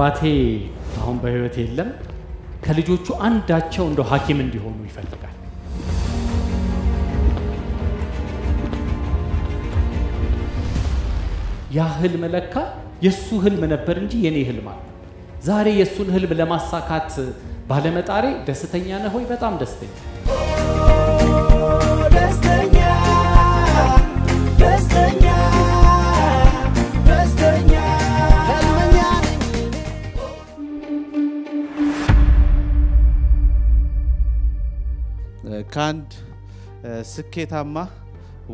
አባቴ አሁን በህይወት የለም። ከልጆቹ አንዳቸው እንደው ሐኪም እንዲሆኑ ይፈልጋል። ያ ህልም ለካ የእሱ ህልም ነበር እንጂ የኔ ህልም አለ። ዛሬ የእሱን ህልም ለማሳካት ባለመጣሬ ደስተኛ ነህ ወይ? በጣም ደስተኛ ደስተኛ ደስተኛ ደስተኛ ከአንድ ስኬታማ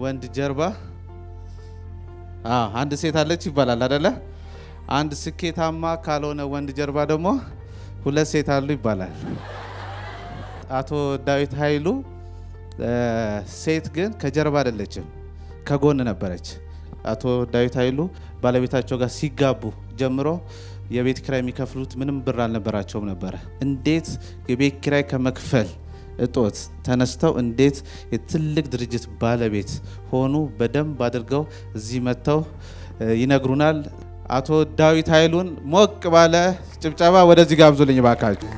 ወንድ ጀርባ አንድ ሴት አለች ይባላል አደለ? አንድ ስኬታማ ካልሆነ ወንድ ጀርባ ደግሞ ሁለት ሴት አሉ ይባላል። አቶ ዳዊት ኃይሉ ሴት ግን ከጀርባ አይደለችም፣ ከጎን ነበረች። አቶ ዳዊት ኃይሉ ባለቤታቸው ጋር ሲጋቡ ጀምሮ የቤት ኪራይ የሚከፍሉት ምንም ብር አልነበራቸውም ነበረ። እንዴት የቤት ኪራይ ከመክፈል እጦት ተነስተው እንዴት የትልቅ ድርጅት ባለቤት ሆኑ? በደንብ አድርገው እዚህ መጥተው ይነግሩናል። አቶ ዳዊት ኃይሉን ሞቅ ባለ ጭብጨባ ወደዚህ ጋብዙልኝ ባካችሁ።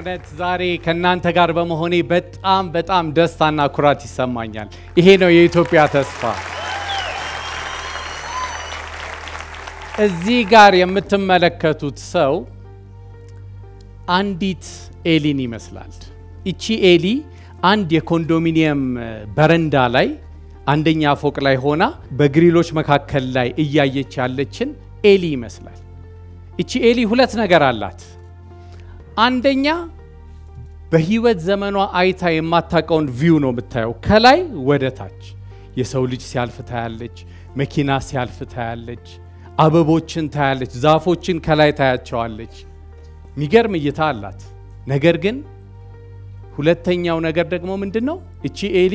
በእውነት ዛሬ ከእናንተ ጋር በመሆኔ በጣም በጣም ደስታና ኩራት ይሰማኛል። ይሄ ነው የኢትዮጵያ ተስፋ። እዚህ ጋር የምትመለከቱት ሰው አንዲት ኤሊን ይመስላል። ይቺ ኤሊ አንድ የኮንዶሚኒየም በረንዳ ላይ አንደኛ ፎቅ ላይ ሆና በግሪሎች መካከል ላይ እያየች ያለችን ኤሊ ይመስላል። ይቺ ኤሊ ሁለት ነገር አላት። አንደኛ በህይወት ዘመኗ አይታ የማታውቀውን view ነው የምታየው። ከላይ ወደ ታች የሰው ልጅ ሲያልፍ ታያለች፣ መኪና ሲያልፍ ታያለች፣ አበቦችን ታያለች፣ ዛፎችን ከላይ ታያቸዋለች። የሚገርም እይታ አላት። ነገር ግን ሁለተኛው ነገር ደግሞ ምንድን ነው? እቺ ኤሊ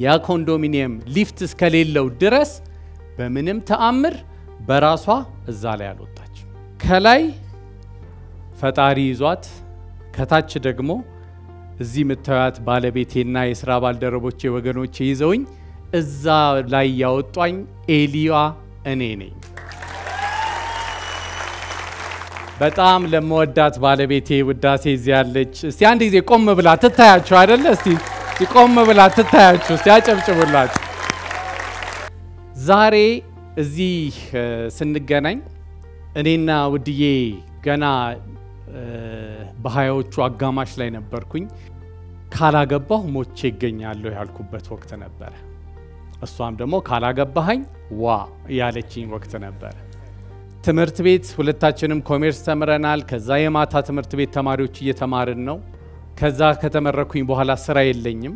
ያ ኮንዶሚኒየም ሊፍት እስከሌለው ድረስ በምንም ተአምር በራሷ እዛ ላይ አልወጣች። ከላይ ፈጣሪ ይዟት ከታች ደግሞ እዚህ የምታዩት ባለቤቴና የስራ ባልደረቦቼ ወገኖቼ ይዘውኝ እዛ ላይ ያወጧኝ ኤሊዋ እኔ ነኝ። በጣም ለመወዳት ባለቤቴ ውዳሴ እዚህ ያለች። እስቲ አንድ ጊዜ ቆም ብላ ትታያችሁ አይደለ? እስቲ ቆም ብላ ትታያችሁ። እስቲ አጨብጭቡላት። ዛሬ እዚህ ስንገናኝ እኔና ውድዬ ገና በሀያዎቹ አጋማሽ ላይ ነበርኩኝ። ካላገባሁ ሞቼ ይገኛለሁ ያልኩበት ወቅት ነበረ። እሷም ደግሞ ካላገባሃኝ ዋ ያለችኝ ወቅት ነበረ። ትምህርት ቤት ሁለታችንም ኮሜርስ ተምረናል። ከዛ የማታ ትምህርት ቤት ተማሪዎች እየተማርን ነው። ከዛ ከተመረኩኝ በኋላ ስራ የለኝም።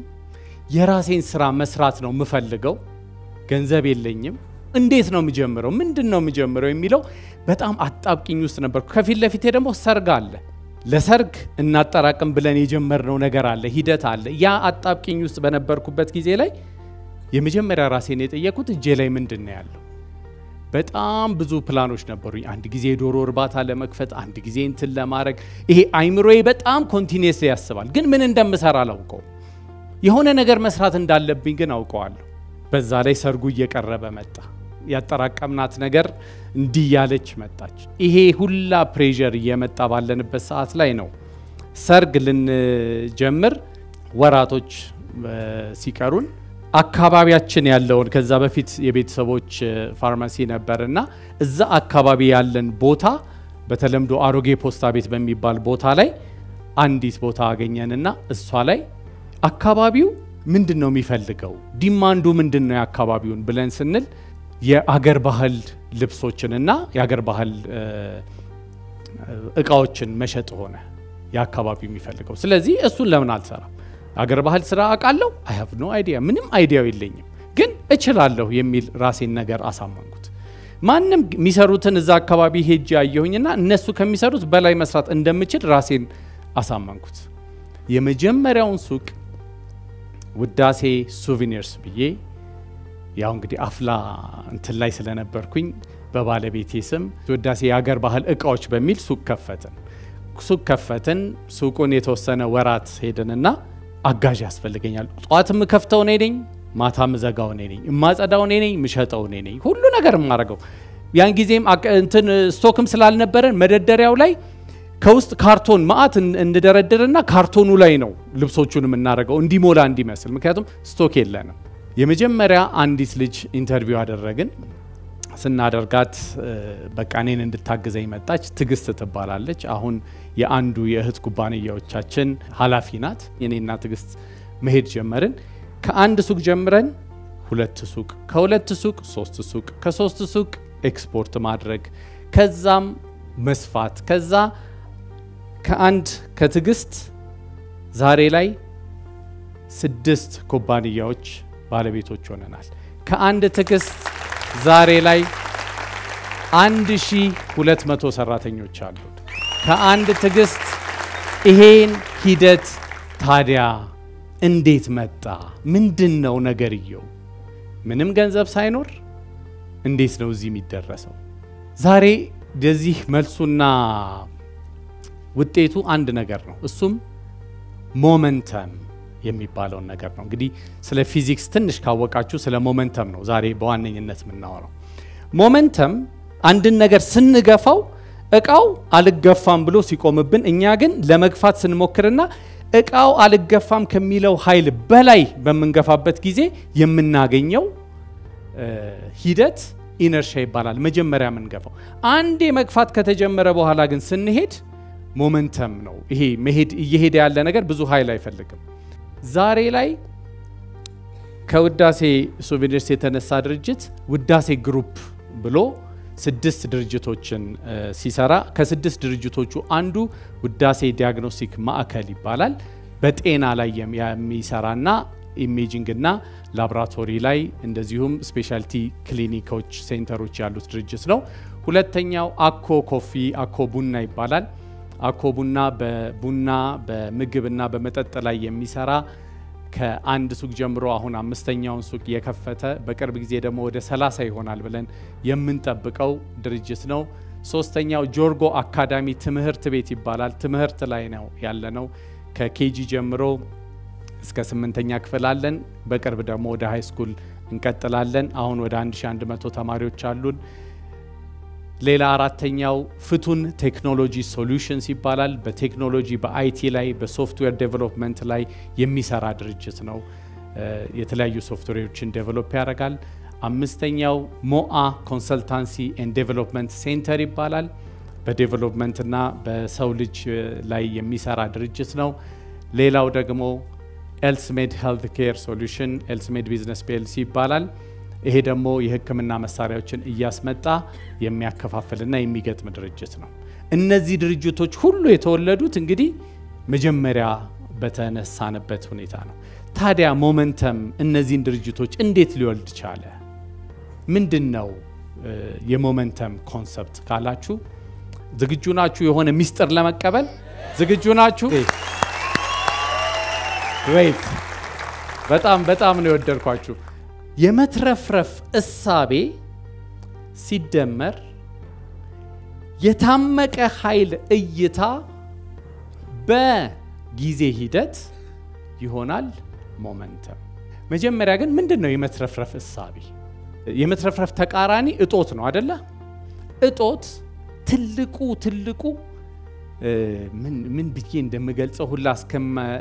የራሴን ስራ መስራት ነው የምፈልገው። ገንዘብ የለኝም። እንዴት ነው የምጀምረው? ምንድን ነው የምጀምረው የሚለው በጣም አጣብቂኝ ውስጥ ነበርኩ። ከፊት ለፊቴ ደግሞ ሰርግ አለ። ለሰርግ እናጠራቅም ብለን የጀመርነው ነገር አለ፣ ሂደት አለ። ያ አጣብቂኝ ውስጥ በነበርኩበት ጊዜ ላይ የመጀመሪያ ራሴን የጠየቁት እጄ ላይ ምንድን ነው ያለው? በጣም ብዙ ፕላኖች ነበሩኝ። አንድ ጊዜ የዶሮ እርባታ ለመክፈት፣ አንድ ጊዜ እንትን ለማድረግ። ይሄ አይምሮዬ በጣም continuous ያስባል፣ ግን ምን እንደምሰራ አላውቀው። የሆነ ነገር መስራት እንዳለብኝ ግን አውቀዋለሁ። በዛ ላይ ሰርጉ እየቀረበ መጣ። ያጠራቀምናት ነገር እንዲህ ያለች መጣች። ይሄ ሁላ pressure እየመጣ ባለንበት ሰዓት ላይ ነው ሰርግ ልንጀምር ወራቶች ሲቀሩን አካባቢያችን ያለውን ከዛ በፊት የቤተሰቦች ፋርማሲ ነበር እና እዛ አካባቢ ያለን ቦታ በተለምዶ አሮጌ ፖስታ ቤት በሚባል ቦታ ላይ አንዲት ቦታ አገኘንና እሷ ላይ አካባቢው ምንድን ነው የሚፈልገው demand ኡ ምንድን ነው የአካባቢውን ብለን ስንል የአገር ባህል ልብሶችንና የአገር ባህል እቃዎችን መሸጥ ሆነ የአካባቢው የሚፈልገው። ስለዚህ እሱን ለምን አልሰራም? አገር ባህል ስራ አውቃለሁ። I have no idea፣ ምንም idea ው የለኝም፣ ግን እችላለሁ የሚል ራሴን ነገር አሳመንኩት። ማንም የሚሰሩትን እዛ አካባቢ ሄጄ አየሁኝና እነሱ ከሚሰሩት በላይ መስራት እንደምችል ራሴን አሳመንኩት። የመጀመሪያውን ሱቅ ውዳሴ ሱቪኒርስ ብዬ ያው እንግዲህ አፍላ እንትን ላይ ስለነበርኩኝ በባለቤቴ ስም ውዳሴ የሀገር ባህል እቃዎች በሚል ሱቅ ከፈትን። ሱቅ ከፈትን። ሱቁን የተወሰነ ወራት ሄድንና አጋዥ ያስፈልገኛል። ጠዋት የምከፍተው እኔ ነኝ፣ ማታ ምዘጋው እኔ ነኝ፣ የማጸዳው እኔ ነኝ፣ ምሸጠው እኔ ነኝ፣ ሁሉ ነገር የማደርገው። ያን ጊዜም እንትን stock ም ስላልነበረን መደርደሪያው ላይ ከውስጥ ካርቶን ማአት እንደረድርና ካርቶኑ ላይ ነው ልብሶቹን የምናደርገው እንዲሞላ እንዲመስል፣ ምክንያቱም stock የለንም። የመጀመሪያ አንዲት ልጅ interview አደረግን። ስናደርጋት በቃ እኔን እንድታግዘኝ መጣች። ትግስት ትባላለች። አሁን የአንዱ የእህት ኩባንያዎቻችን ኃላፊ ናት። የኔና ትግስት መሄድ ጀመርን። ከአንድ ሱቅ ጀምረን ሁለት ሱቅ፣ ከሁለት ሱቅ ሶስት ሱቅ፣ ከሶስት ሱቅ ኤክስፖርት ማድረግ፣ ከዛም መስፋት፣ ከዛ ከአንድ ከትግስት ዛሬ ላይ ስድስት ኩባንያዎች ባለቤቶች ሆነናል። ከአንድ ትግስት ዛሬ ላይ 1200 ሰራተኞች አሉ። ከአንድ ትግስት ይሄን ሂደት ታዲያ እንዴት መጣ? ምንድን ነው ነገርየው? ምንም ገንዘብ ሳይኖር እንዴት ነው እዚህ የሚደረሰው? ዛሬ የዚህ መልሱና ውጤቱ አንድ ነገር ነው። እሱም momentum የሚባለውን ነገር ነው። እንግዲህ ስለ ፊዚክስ ትንሽ ካወቃችሁ ስለ momentum ነው ዛሬ በዋነኝነት የምናወራው። ሞመንተም አንድን ነገር ስንገፋው እቃው አልገፋም ብሎ ሲቆምብን፣ እኛ ግን ለመግፋት ስንሞክርና እቃው አልገፋም ከሚለው ኃይል በላይ በምንገፋበት ጊዜ የምናገኘው ሂደት ኢነርሻ ይባላል። መጀመሪያ የምንገፋው አንዴ መግፋት ከተጀመረ በኋላ ግን ስንሄድ ሞመንተም ነው። ይሄ እየሄደ ያለ ነገር ብዙ ኃይል አይፈልግም። ዛሬ ላይ ከውዳሴ Souvenirs የተነሳ ድርጅት ውዳሴ Group ብሎ ስድስት ድርጅቶችን ሲሰራ ከስድስት ድርጅቶቹ አንዱ ውዳሴ Diagnostic ማዕከል ይባላል። በጤና ላይ የሚ- የሚሰራና imaging ና ላቦራቶሪ ላይ እንደዚሁም specialty ክሊኒኮች፣ center ኦች ያሉት ድርጅት ነው። ሁለተኛው አኮ Coffee አኮ ቡና ይባላል። አኮ ቡና በቡና በምግብና በመጠጥ ላይ የሚሰራ ከአንድ ሱቅ ጀምሮ አሁን አምስተኛውን ሱቅ የከፈተ በቅርብ ጊዜ ደግሞ ወደ 30 ይሆናል ብለን የምንጠብቀው ድርጅት ነው። ሶስተኛው ጆርጎ አካዳሚ ትምህርት ቤት ይባላል። ትምህርት ላይ ነው ያለነው። ከ KG ጀምሮ እስከ ስምንተኛ ክፍል አለን። በቅርብ ደግሞ ወደ high school እንቀጥላለን። አሁን ወደ 1100 ተማሪዎች አሉን። ሌላ አራተኛው ፍቱን ቴክኖሎጂ Solutions ይባላል። በቴክኖሎጂ በ IT ላይ በ software development ላይ የሚሰራ ድርጅት ነው። የተለያዩ software ኦችን develop ያደርጋል። አምስተኛው ሞአ Consultancy and Development Center ይባላል። በ development ና በሰው ልጅ ላይ የሚሰራ ድርጅት ነው። ሌላው ደግሞ ኤልስሜድ Health Care Solution ኤልስሜድ Business PLC ይባላል። ይሄ ደግሞ የሕክምና መሳሪያዎችን እያስመጣ የሚያከፋፍልና የሚገጥም ድርጅት ነው። እነዚህ ድርጅቶች ሁሉ የተወለዱት እንግዲህ መጀመሪያ በተነሳንበት ሁኔታ ነው። ታዲያ momentum እነዚህን ድርጅቶች እንዴት ሊወልድ ቻለ? ምንድን ነው የ momentum concept ካላችሁ ዝግጁ ናችሁ? የሆነ ሚስጥር ለመቀበል ዝግጁ ናችሁ? ግሬት በጣም በጣም ነው የወደድኳችሁ። የመትረፍረፍ እሳቤ ሲደመር የታመቀ ኃይል እይታ በጊዜ ሂደት ይሆናል ሞመንተም። መጀመሪያ ግን ምንድን ነው የመትረፍረፍ እሳቤ? የመትረፍረፍ ተቃራኒ እጦት ነው አደለ? እጦት ትልቁ ትልቁ ምን ብዬ እንደምገልጸው ሁላ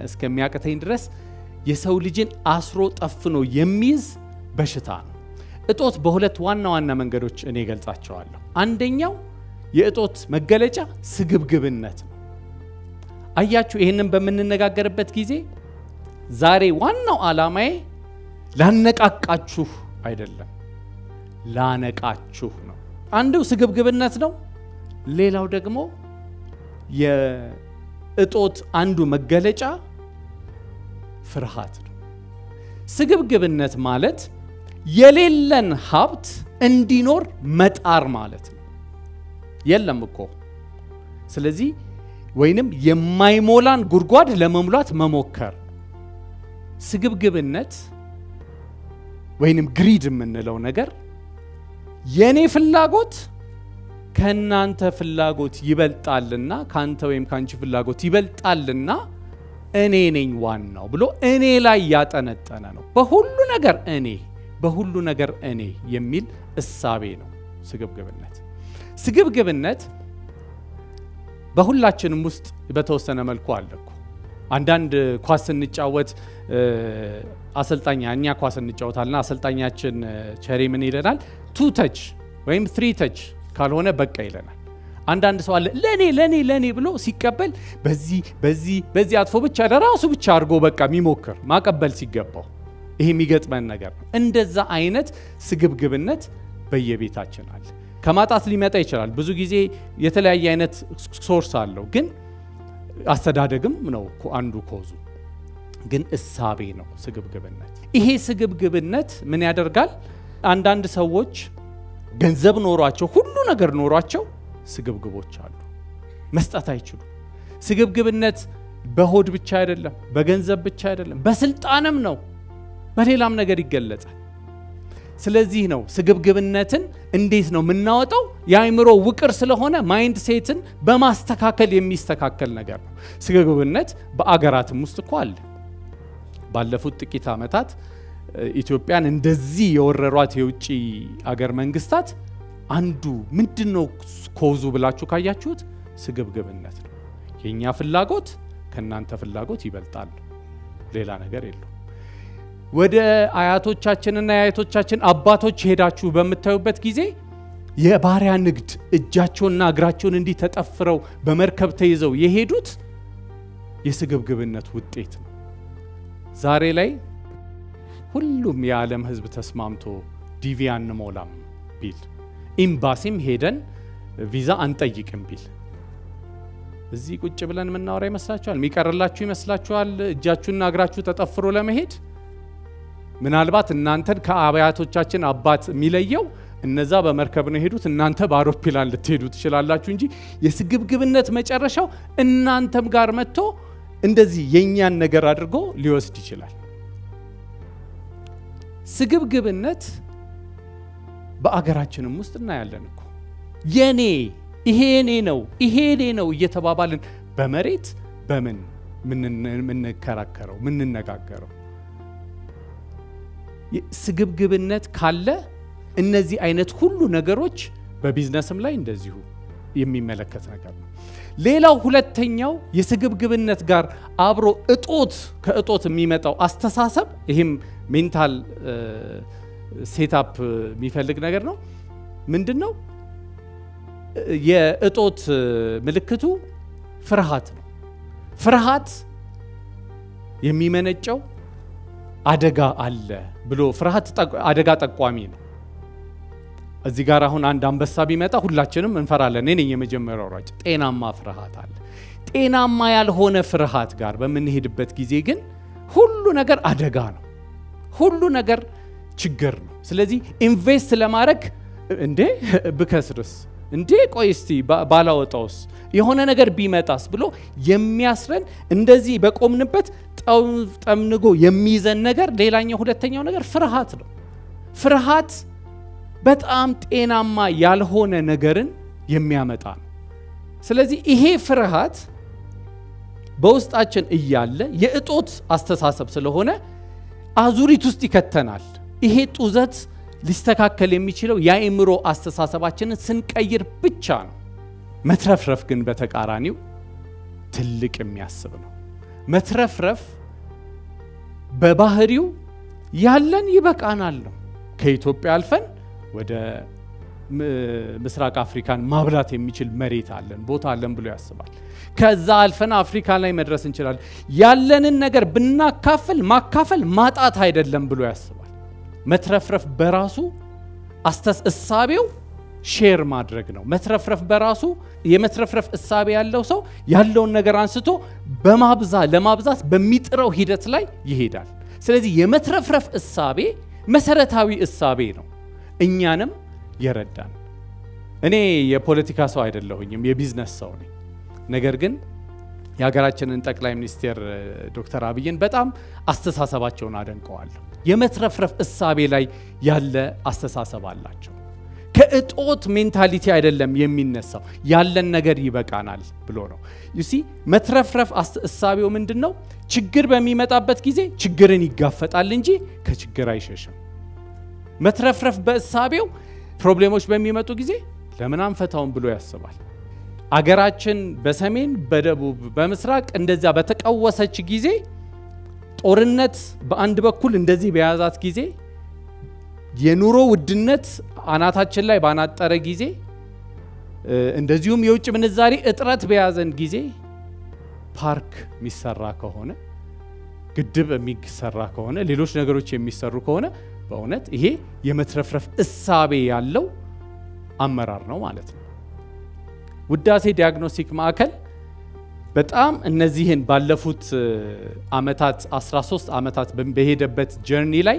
እስከሚያቅተኝ ድረስ የሰው ልጅን አስሮ ጠፍኖ የሚይዝ በሽታ ነው። እጦት በሁለት ዋና ዋና መንገዶች እኔ ገልጻቸዋለሁ። አንደኛው የእጦት መገለጫ ስግብግብነት ነው። አያችሁ፣ ይህንን በምንነጋገርበት ጊዜ ዛሬ ዋናው ዓላማዬ ላነቃቃችሁ አይደለም፣ ላነቃችሁ ነው። አንዱ ስግብግብነት ነው። ሌላው ደግሞ የእጦት አንዱ መገለጫ ፍርሃት ነው። ስግብግብነት ማለት የሌለን ሀብት እንዲኖር መጣር ማለት ነው። የለም እኮ ስለዚህ ወይንም የማይሞላን ጉድጓድ ለመሙላት መሞከር ስግብግብነት ወይንም ግሪድ የምንለው ነገር የእኔ ፍላጎት ከእናንተ ፍላጎት ይበልጣልና ከአንተ ወይም ከአንቺ ፍላጎት ይበልጣልና እኔ ነኝ ዋናው ብሎ እኔ ላይ ያጠነጠነ ነው። በሁሉ ነገር እኔ በሁሉ ነገር እኔ የሚል እሳቤ ነው ስግብግብነት። ስግብግብነት በሁላችንም ውስጥ በተወሰነ መልኩ አለ እኮ። አንዳንድ ኳስ ስንጫወት አሰልጣኛ እኛ ኳስ እንጫወታልና አሰልጣኛችን ቸሬ ምን ይለናል? two touch ወይም three touch ካልሆነ በቃ ይለናል። አንዳንድ ሰው አለ ለኔ ለኔ ለኔ ብሎ ሲቀበል በዚህ በዚህ በዚህ አጥፎ ብቻ ለራሱ ብቻ አድርጎ በቃ የሚሞክር ማቀበል ሲገባው ይሄ የሚገጥመን ነገር ነው። እንደዛ አይነት ስግብግብነት በየቤታችን አለ። ከማጣት ሊመጣ ይችላል። ብዙ ጊዜ የተለያየ አይነት source አለው፣ ግን አስተዳደግም ነው አንዱ cause ኡ። ግን እሳቤ ነው ስግብግብነት። ይሄ ስግብግብነት ምን ያደርጋል? አንዳንድ ሰዎች ገንዘብ ኖሯቸው ሁሉ ነገር ኖሯቸው ስግብግቦች አሉ። መስጠት አይችሉም። ስግብግብነት በሆድ ብቻ አይደለም፣ በገንዘብ ብቻ አይደለም፣ በስልጣንም ነው፣ በሌላም ነገር ይገለጻል። ስለዚህ ነው ስግብግብነትን እንዴት ነው የምናወጣው? የአእምሮ ውቅር ስለሆነ mindset ን በማስተካከል የሚስተካከል ነገር ነው። ስግብግብነት በአገራትም ውስጥ እኮ አለ። ባለፉት ጥቂት ዓመታት ኢትዮጵያን እንደዚህ የወረሯት የውጭ አገር መንግስታት አንዱ ምንድን ነው cause ኡ ብላችሁ ካያችሁት ስግብግብነት ነው። የእኛ ፍላጎት ከእናንተ ፍላጎት ይበልጣል፣ ሌላ ነገር የለው። ወደ አያቶቻችንና የአያቶቻችን አባቶች ሄዳችሁ በምታዩበት ጊዜ የባሪያ ንግድ እጃቸውና እግራቸውን እንዲህ ተጠፍረው በመርከብ ተይዘው የሄዱት የስግብግብነት ውጤት ነው። ዛሬ ላይ ሁሉም የዓለም ሕዝብ ተስማምቶ DV አንሞላም ቢል ኤምባሲም ሄደን ቪዛ አንጠይቅም ቢል እዚህ ቁጭ ብለን የምናወራ ይመስላችኋል? የሚቀርላችሁ ይመስላችኋል? እጃችሁና እግራችሁ ተጠፍሮ ለመሄድ ምናልባት እናንተን ከአባያቶቻችን አባት የሚለየው እነዛ በመርከብ ነው የሄዱት፣ እናንተ በአውሮፕላን ልትሄዱ ትችላላችሁ እንጂ የስግብግብነት መጨረሻው እናንተም ጋር መጥቶ እንደዚህ የእኛን ነገር አድርጎ ሊወስድ ይችላል። ስግብግብነት በአገራችንም ውስጥ እናያለን እኮ የኔ ይሄ የኔ ነው ይሄ የኔ ነው እየተባባልን በመሬት በምን ምንከራከረው ምንነጋገረው ስግብግብነት ካለ እነዚህ አይነት ሁሉ ነገሮች በቢዝነስም ላይ እንደዚሁ የሚመለከት ነገር ነው። ሌላው ሁለተኛው የስግብግብነት ጋር አብሮ እጦት ከእጦት የሚመጣው አስተሳሰብ ይህም ሜንታል setup የሚፈልግ ነገር ነው። ምንድን ነው? የእጦት ምልክቱ ፍርሃት ነው። ፍርሃት የሚመነጨው አደጋ አለ ብሎ ፍርሃት አደጋ ጠቋሚ ነው። እዚህ ጋር አሁን አንድ አንበሳ ቢመጣ ሁላችንም እንፈራለን። እኔ የመጀመሪያው ሯጭ። ጤናማ ፍርሃት አለ። ጤናማ ያልሆነ ፍርሃት ጋር በምንሄድበት ጊዜ ግን ሁሉ ነገር አደጋ ነው። ሁሉ ነገር ችግር ነው። ስለዚህ ኢንቨስት ለማድረግ እንዴ ብከስርስ፣ እንዴ ቆይ እስቲ ባላወጣውስ፣ የሆነ ነገር ቢመጣስ ብሎ የሚያስረን እንደዚህ በቆምንበት ጠምንጎ የሚይዘን ነገር ሌላኛው ሁለተኛው ነገር ፍርሃት ነው። ፍርሃት በጣም ጤናማ ያልሆነ ነገርን የሚያመጣ ነው። ስለዚህ ይሄ ፍርሃት በውስጣችን እያለ የእጦት አስተሳሰብ ስለሆነ አዙሪት ውስጥ ይከተናል። ይሄ ጡዘት ሊስተካከል የሚችለው የአእምሮ አስተሳሰባችንን ስንቀይር ብቻ ነው። መትረፍረፍ ግን በተቃራኒው ትልቅ የሚያስብ ነው። መትረፍረፍ በባህሪው ያለን ይበቃናል ነው። ከኢትዮጵያ አልፈን ወደ ምስራቅ አፍሪካን ማብላት የሚችል መሬት አለን፣ ቦታ አለን ብሎ ያስባል። ከዛ አልፈን አፍሪካ ላይ መድረስ እንችላለን። ያለንን ነገር ብናካፍል ማካፈል ማጣት አይደለም ብሎ ያስባል። መትረፍረፍ በራሱ አስተስ እሳቤው share ማድረግ ነው። መትረፍረፍ በራሱ የመትረፍረፍ እሳቤ ያለው ሰው ያለውን ነገር አንስቶ በማብዛ ለማብዛት በሚጥረው ሂደት ላይ ይሄዳል። ስለዚህ የመትረፍረፍ እሳቤ መሰረታዊ እሳቤ ነው፣ እኛንም የረዳን። እኔ የፖለቲካ ሰው አይደለሁኝም፣ የቢዝነስ ሰው ነኝ። ነገር ግን የሀገራችንን ጠቅላይ ሚኒስቴር ዶክተር አብይን በጣም አስተሳሰባቸውን አደንቀዋለሁ። የመትረፍረፍ እሳቤ ላይ ያለ አስተሳሰብ አላቸው። ከእጦት mentality አይደለም የሚነሳው ያለን ነገር ይበቃናል ብሎ ነው። you see መትረፍረፍ እሳቤው ምንድን ነው? ችግር በሚመጣበት ጊዜ ችግርን ይጋፈጣል እንጂ ከችግር አይሸሽም። መትረፍረፍ በእሳቤው problem ኦች በሚመጡ ጊዜ ለምን አንፈታውን ብሎ ያስባል። አገራችን በሰሜን በደቡብ በምስራቅ እንደዚያ በተቀወሰች ጊዜ ጦርነት በአንድ በኩል እንደዚህ በያዛት ጊዜ የኑሮ ውድነት አናታችን ላይ ባናጠረ ጊዜ እንደዚሁም የውጭ ምንዛሪ እጥረት በያዘን ጊዜ ፓርክ የሚሰራ ከሆነ ግድብ የሚሰራ ከሆነ ሌሎች ነገሮች የሚሰሩ ከሆነ በእውነት ይሄ የመትረፍረፍ እሳቤ ያለው አመራር ነው ማለት ነው። ውዳሴ ዲያግኖስቲክ ማዕከል በጣም እነዚህን ባለፉት አመታት 13 አመታት በሄደበት journey ላይ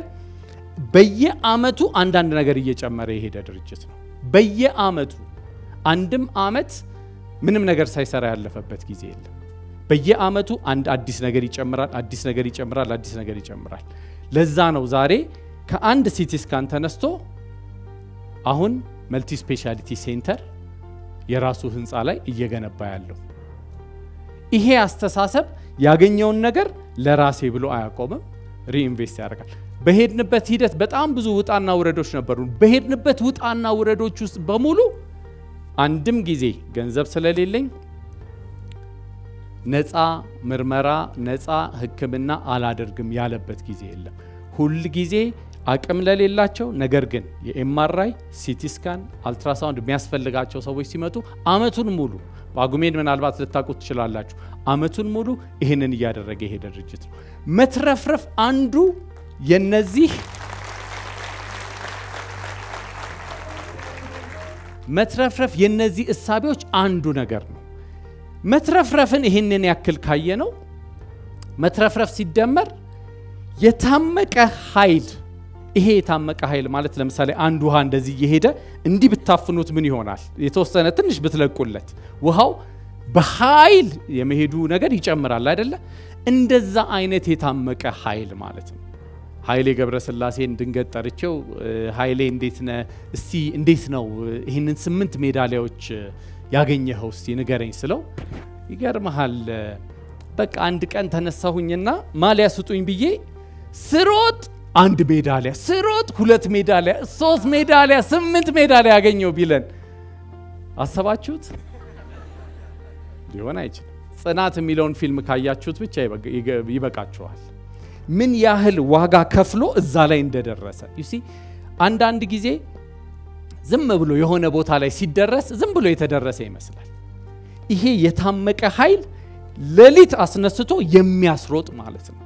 በየአመቱ አንዳንድ ነገር እየጨመረ የሄደ ድርጅት ነው። በየአመቱ አንድም አመት ምንም ነገር ሳይሰራ ያለፈበት ጊዜ የለም። በየአመቱ አንድ አዲስ ነገር ይጨምራል፣ አዲስ ነገር ይጨምራል፣ አዲስ ነገር ይጨምራል። ለዛ ነው ዛሬ ከአንድ CT scan ተነስቶ አሁን multi specialty center የራሱ ህንፃ ላይ እየገነባ ያለው። ይሄ አስተሳሰብ ያገኘውን ነገር ለራሴ ብሎ አያቆምም፣ reinvest ያደርጋል። በሄድንበት ሂደት በጣም ብዙ ውጣና ውረዶች ነበሩ። በሄድንበት ውጣና ውረዶች ውስጥ በሙሉ አንድም ጊዜ ገንዘብ ስለሌለኝ ነፃ ምርመራ፣ ነፃ ሕክምና አላደርግም ያለበት ጊዜ የለም። ሁል ጊዜ አቅም ለሌላቸው ነገር ግን የ MRI CT scan፣ ultrasound የሚያስፈልጋቸው ሰዎች ሲመጡ አመቱን ሙሉ ጳጉሜን ምናልባት ልታውቁት ትችላላችሁ። አመቱን ሙሉ ይህንን እያደረገ የሄደ ድርጅት ነው። መትረፍረፍ አንዱ የነዚህ መትረፍረፍ የነዚህ እሳቤዎች አንዱ ነገር ነው። መትረፍረፍን ይህንን ያክል ካየ ነው መትረፍረፍ ሲደመር የታመቀ ኃይል ይሄ የታመቀ ኃይል ማለት ለምሳሌ አንድ ውሃ እንደዚህ እየሄደ እንዲህ ብታፍኑት ምን ይሆናል? የተወሰነ ትንሽ ብትለቁለት ውሃው በኃይል የመሄዱ ነገር ይጨምራል አይደለ? እንደዛ አይነት የታመቀ ኃይል ማለት ነው። ኃይሌ ገብረስላሴን ድንገት ጠርቼው ኃይሌ እንዴት ነህ? እስቲ እንዴት ነው ይህንን ስምንት ሜዳሊያዎች ያገኘኸው እስቲ ንገረኝ ስለው ይገርመሃል በቃ አንድ ቀን ተነሳሁኝና ማሊያ ስጡኝ ብዬ ስሮጥ አንድ ሜዳሊያ ስሮጥ ሁለት ሜዳሊያ ሶስት ሜዳሊያ ስምንት ሜዳሊያ ያገኘው ቢለን አሰባችሁት? ሊሆን አይችልም። ጽናት የሚለውን ፊልም ካያችሁት ብቻ ይበቃችኋል። ምን ያህል ዋጋ ከፍሎ እዛ ላይ እንደደረሰ you see አንዳንድ ጊዜ ዝም ብሎ የሆነ ቦታ ላይ ሲደረስ ዝም ብሎ የተደረሰ ይመስላል። ይሄ የታመቀ ኃይል ሌሊት አስነስቶ የሚያስሮጥ ማለት ነው።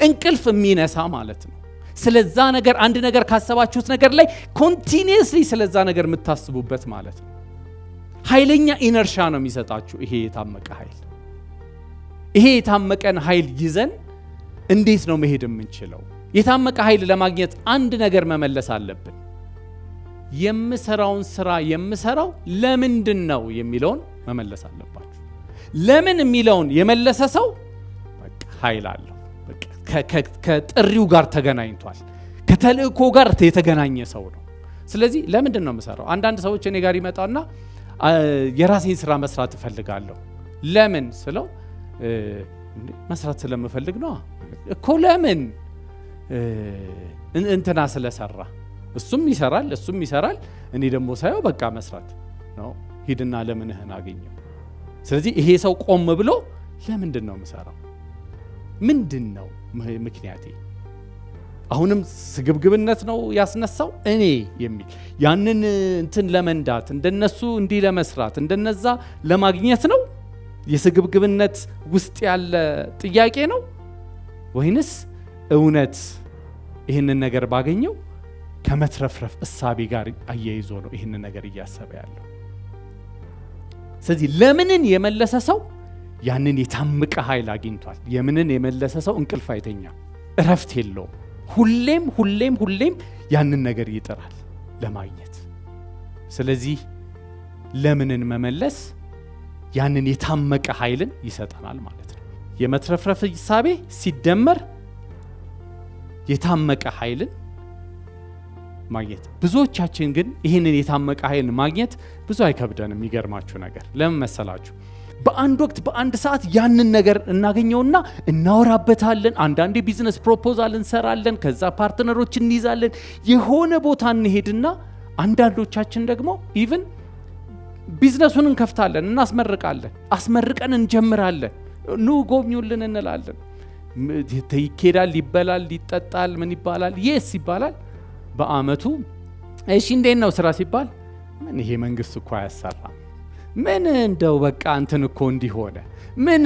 እንቅልፍ የሚነሳ ማለት ነው። ስለዛ ነገር አንድ ነገር ካሰባችሁት ነገር ላይ continuously ስለዛ ነገር የምታስቡበት ማለት ነው። ኃይለኛ inertia ነው የሚሰጣችሁ ይሄ የታመቀ ኃይል። ይሄ የታመቀን ኃይል ይዘን እንዴት ነው መሄድ የምንችለው? የታመቀ ኃይል ለማግኘት አንድ ነገር መመለስ አለብን። የምሰራውን ስራ የምሰራው ለምንድን ነው የሚለውን መመለስ አለባችሁ። ለምን የሚለውን የመለሰ ሰው ኃይል ከ- ከጥሪው ጋር ተገናኝቷል። ከተልእኮ ጋር የተገናኘ ሰው ነው። ስለዚህ ለምንድን ነው የምሰራው? አንዳንድ ሰዎች እኔ ጋር ይመጣና የራሴን ስራ መስራት እፈልጋለሁ። ለምን ስለው መስራት ስለምፈልግ ነው እኮ። ለምን እንትና ስለሰራ እሱም ይሰራል እሱም ይሰራል። እኔ ደግሞ ሳየው በቃ መስራት ነው። ሂድና ለምንህን አገኘው። ስለዚህ ይሄ ሰው ቆም ብሎ ለምንድን ነው የምሰራው? ምንድን ነው ምክንያቴ? አሁንም ስግብግብነት ነው ያስነሳው እኔ የሚል ያንን እንትን ለመንዳት እንደነሱ እንዲህ ለመስራት እንደነዛ ለማግኘት ነው የስግብግብነት ውስጥ ያለ ጥያቄ ነው ወይንስ እውነት ይህንን ነገር ባገኘው ከመትረፍረፍ እሳቤ ጋር አያይዞ ነው ይህንን ነገር እያሰበ ያለው? ስለዚህ ለምንን የመለሰ ሰው ያንን የታመቀ ኃይል አግኝቷል። የምንን የመለሰ ሰው እንቅልፍ አይተኛም፣ እረፍት የለውም። ሁሌም ሁሌም ሁሌም ያንን ነገር ይጥራል ለማግኘት። ስለዚህ ለምንን መመለስ ያንን የታመቀ ኃይልን ይሰጠናል ማለት ነው። የመትረፍረፍ እሳቤ ሲደመር የታመቀ ኃይልን ማግኘት ብዙዎቻችን ግን ይህንን የታመቀ ኃይል ማግኘት ብዙ አይከብደንም። የሚገርማችሁ ነገር ለምን መሰላችሁ? በአንድ ወቅት በአንድ ሰዓት ያንን ነገር እናገኘውና እናወራበታለን። አንዳንዴ business proposal እንሰራለን፣ ከዛ partner ኦች እንይዛለን፣ የሆነ ቦታ እንሄድና አንዳንዶቻችን ደግሞ even ቢዝነሱን እንከፍታለን፣ እናስመርቃለን፣ አስመርቀን እንጀምራለን፣ ኑ ጎብኙልን እንላለን። ይኬዳል፣ ይበላል፣ ይጠጣል፣ ምን ይባላል፣ yes ይባላል። በአመቱ እሺ እንዴት ነው ስራ ሲባል ምን ይሄ መንግስት እኮ አያሰራም፣ ምን እንደው በቃ እንትን እኮ እንዲሆነ? ምን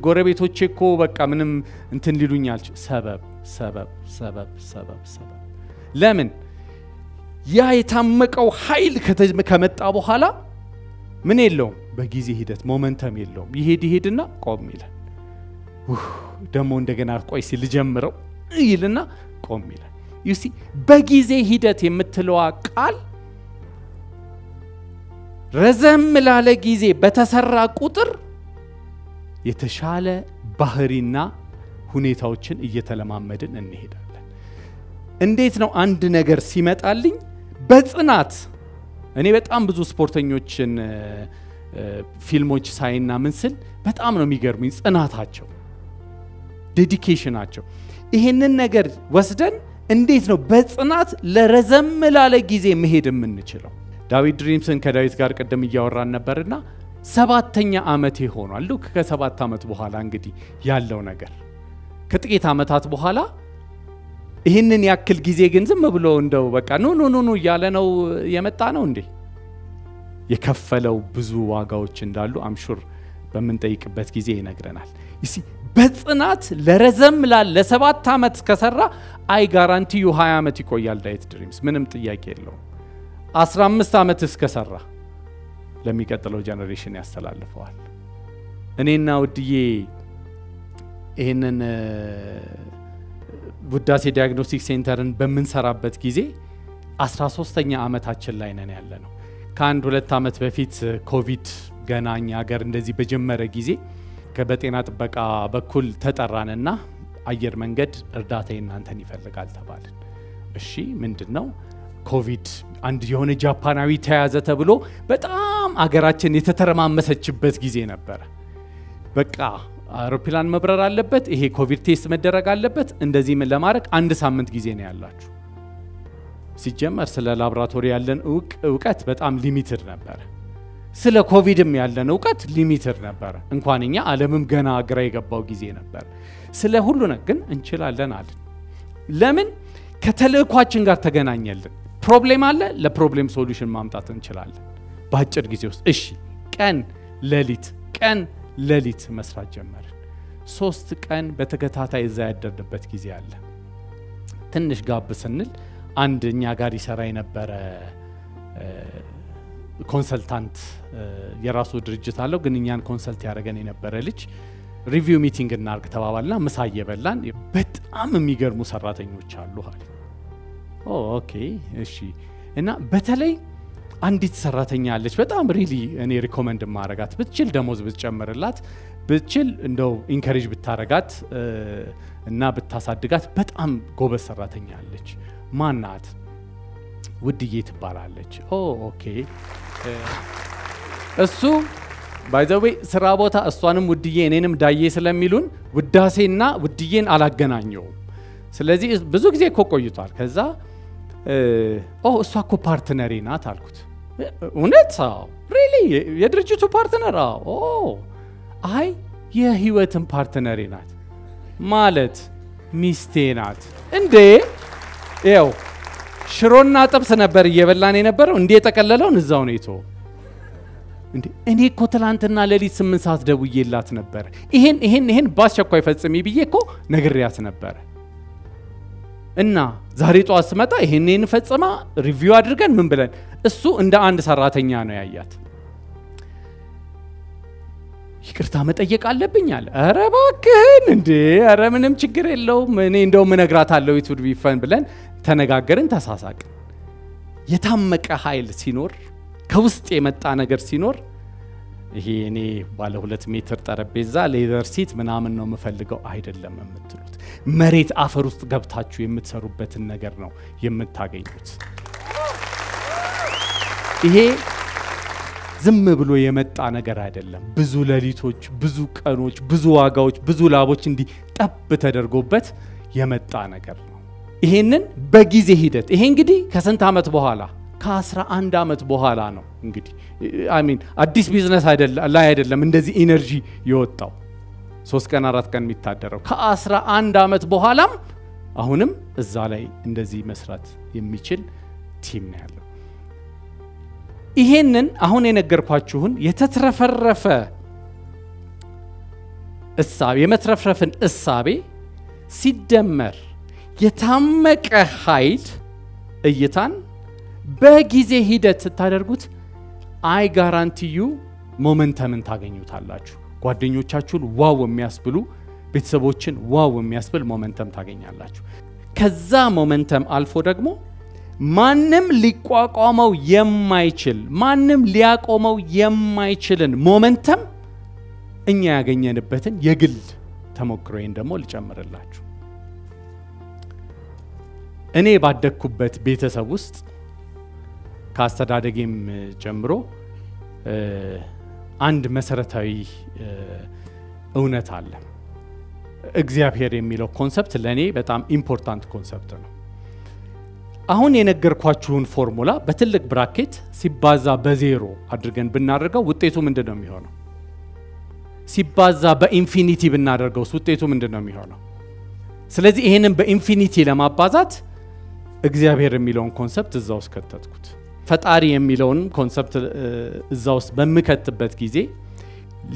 ጎረቤቶቼ እኮ በቃ ምንም እንትን ሊሉኝ ሰበብ ሰበብ ሰበብ ሰበብ ሰበብ። ለምን? ያ የታመቀው ኃይል ከመጣ በኋላ ምን የለውም? በጊዜ ሂደት ሞመንተም የለውም። ይሄድ ይሄድና ቆም ይላል። ደግሞ እንደገና ቆይ ሲል ልጀምረው ይልና ቆም ይላል። ዩሲ በጊዜ ሂደት የምትለዋ ቃል ረዘም ላለ ጊዜ በተሰራ ቁጥር የተሻለ ባህሪና ሁኔታዎችን እየተለማመድን እንሄዳለን። እንዴት ነው አንድ ነገር ሲመጣልኝ በጽናት እኔ በጣም ብዙ ስፖርተኞችን ፊልሞች ሳይና ምን ስል በጣም ነው የሚገርሙኝ ጽናታቸው፣ ዴዲኬሽናቸው። ይሄንን ነገር ወስደን እንዴት ነው በጽናት ለረዘም ላለ ጊዜ መሄድ የምንችለው? ዳዊት ድሪምስን ከዳዊት ጋር ቅድም እያወራን ነበርና ሰባተኛ ዓመቴ ሆኗል። ልክ ከሰባት ዓመት በኋላ እንግዲህ ያለው ነገር ከጥቂት ዓመታት በኋላ ይህንን ያክል ጊዜ ግን ዝም ብሎ እንደው በቃ ኑ ኑ ኑ እያለ ነው የመጣ ነው እንዴ? የከፈለው ብዙ ዋጋዎች እንዳሉ አምሹር በምንጠይቅበት ጊዜ ይነግረናል። በጽናት ለረዘም ላለ ለሰባት ዓመት ከሰራ I guarantee you 20 ዓመት ይቆያል ዳዊት ድሪምስ ምንም ጥያቄ የለውም። 15 ዓመት እስከሰራ ለሚቀጥለው generation ያስተላልፈዋል። እኔና ውድዬ ይህንን ውዳሴ ዲያግኖስቲክ ሴንተርን በምንሰራበት ጊዜ 13ተኛ ዓመታችን ላይ ነን ያለ ነው። ከአንድ ሁለት ዓመት በፊት ኮቪድ ገና እኛ ሀገር እንደዚህ በጀመረ ጊዜ በጤና ጥበቃ በኩል ተጠራንና አየር መንገድ እርዳታ እናንተን ይፈልጋል ተባልን። እሺ ምንድን ነው ኮቪድ አንድ የሆነ ጃፓናዊ ተያዘ ተብሎ በጣም አገራችን የተተረማመሰችበት ጊዜ ነበረ። በቃ አውሮፕላን መብረር አለበት፣ ይሄ ኮቪድ test መደረግ አለበት። እንደዚህ ለማድረግ አንድ ሳምንት ጊዜ ነው ያላችሁ። ሲጀመር ስለ ላቦራቶሪ ያለን እውቀት በጣም limited ነበረ። ስለ ኮቪድም ያለን እውቀት limited ነበረ። እንኳን እኛ ዓለምም ገና ግራ የገባው ጊዜ ነበር። ስለ ሁሉ ግን እንችላለን አለን። ለምን ከተልእኳችን ጋር ተገናኘልን። problem አለ፣ ለ problem solution ማምጣት እንችላለን በአጭር ጊዜ ውስጥ። እሺ ቀን ሌሊት፣ ቀን ሌሊት መስራት ጀመርን። ሶስት ቀን በተከታታይ እዛ ያደርንበት ጊዜ አለ። ትንሽ ጋብ ስንል አንድ እኛ ጋር ይሰራ የነበረ consultant የራሱ ድርጅት አለው፣ ግን እኛን consult ያደረገን የነበረ ልጅ review meeting እናርግ ተባባልና ምሳ እየበላን በጣም የሚገርሙ ሰራተኞች አሉ አለ። okay እሺ። እና በተለይ አንዲት ሰራተኛ አለች በጣም really እኔ recommend ማረጋት ብትችል ደሞዝ ብትጨምርላት ብትችል እንደው encourage ብታረጋት እና ብታሳድጋት በጣም ጎበዝ ሰራተኛ አለች። ማናት? ውድዬ ትባላለች። okay እሱ by the way ስራ ቦታ እሷንም ውድዬ እኔንም ዳዬ ስለሚሉን ውዳሴና ውድዬን አላገናኘውም። ስለዚህ ብዙ ጊዜ እኮ ቆይቷል። ከዛ እሷ እኮ partner ኤ ናት አልኩት። እውነት? አዎ። really የድርጅቱ partner? አዎ። ኦ አይ የህይወትን partner ኤ ናት ማለት ሚስቴ ናት እንዴ? ያው ሽሮና ጥብስ ነበር እየበላን የነበረው። እንዴ የጠቀለለውን እዛው ነው የተወው። እኔ እኮ ትላንትና ሌሊት ስምንት ሰዓት ደውዬላት ነበረ። ይሄን ይሄን ይሄን በአስቸኳይ ፈጽሚ ብዬ እኮ ነግሬያት ነበረ። እና ዛሬ ጠዋት ስመጣ ይሄን ይሄን ፈጽማ review አድርገን ምን ብለን እሱ እንደ አንድ ሰራተኛ ነው ያያት። ይቅርታ መጠየቅ አለብኝ አለ። ኧረ እባክህን እንዴ! ኧረ ምንም ችግር የለውም እኔ እንደውም እነግራታለሁ it would be fun ብለን ተነጋገርን፣ ተሳሳቅን። የታመቀ ኃይል ሲኖር ከውስጥ የመጣ ነገር ሲኖር ይሄ እኔ ባለ ሁለት ሜትር ጠረጴዛ leather ምናምን ነው የምፈልገው አይደለም የምትሉት። መሬት አፈር ውስጥ ገብታችሁ የምትሰሩበትን ነገር ነው የምታገኙት። ይሄ ዝም ብሎ የመጣ ነገር አይደለም። ብዙ ሌሊቶች፣ ብዙ ቀኖች፣ ብዙ ዋጋዎች፣ ብዙ ላቦች እንዲህ ጠብ ተደርጎበት የመጣ ነገር ነው። ይሄንን በጊዜ ሂደት ይሄ እንግዲህ ከስንት ዓመት በኋላ ከአስራ አንድ ዓመት በኋላ ነው እንግዲህ አዲስ ቢዝነስ ላይ አይደለም እንደዚህ energy የወጣው ሶስት ቀን አራት ቀን የሚታደረው ከአስራ አንድ ዓመት በኋላም አሁንም እዛ ላይ እንደዚህ መስራት የሚችል team ነው ያለው። ይሄንን አሁን የነገርኳችሁን የተትረፈረፈ እሳቤ የመትረፍረፍን እሳቤ ሲደመር የታመቀ ኃይል እይታን በጊዜ ሂደት ስታደርጉት I guarantee you momentum ን ታገኙታላችሁ። ጓደኞቻችሁን wow የሚያስብሉ ቤተሰቦችን wow የሚያስብል momentum ታገኛላችሁ። ከዛ momentum አልፎ ደግሞ ማንም ሊቋቋመው የማይችል ማንም ሊያቆመው የማይችልን momentum እኛ ያገኘንበትን የግል ተሞክሮዬን ደግሞ ልጨምርላችሁ። እኔ ባደግኩበት ቤተሰብ ውስጥ ከአስተዳደጌም ጀምሮ አንድ መሰረታዊ እውነት አለ። እግዚአብሔር የሚለው concept ለእኔ በጣም important concept ነው። አሁን የነገርኳችሁን ፎርሙላ በትልቅ bracket ሲባዛ በዜሮ አድርገን ብናደርገው ውጤቱ ምንድን ነው የሚሆነው? ሲባዛ በ infinity ብናደርገውስ ውጤቱ ምንድን ነው የሚሆነው? ስለዚህ ይሄንን በ infinity ለማባዛት እግዚአብሔር የሚለውን concept እዛ ውስጥ ከተትኩት። ፈጣሪ የሚለውን concept እዛ ውስጥ በምከትበት ጊዜ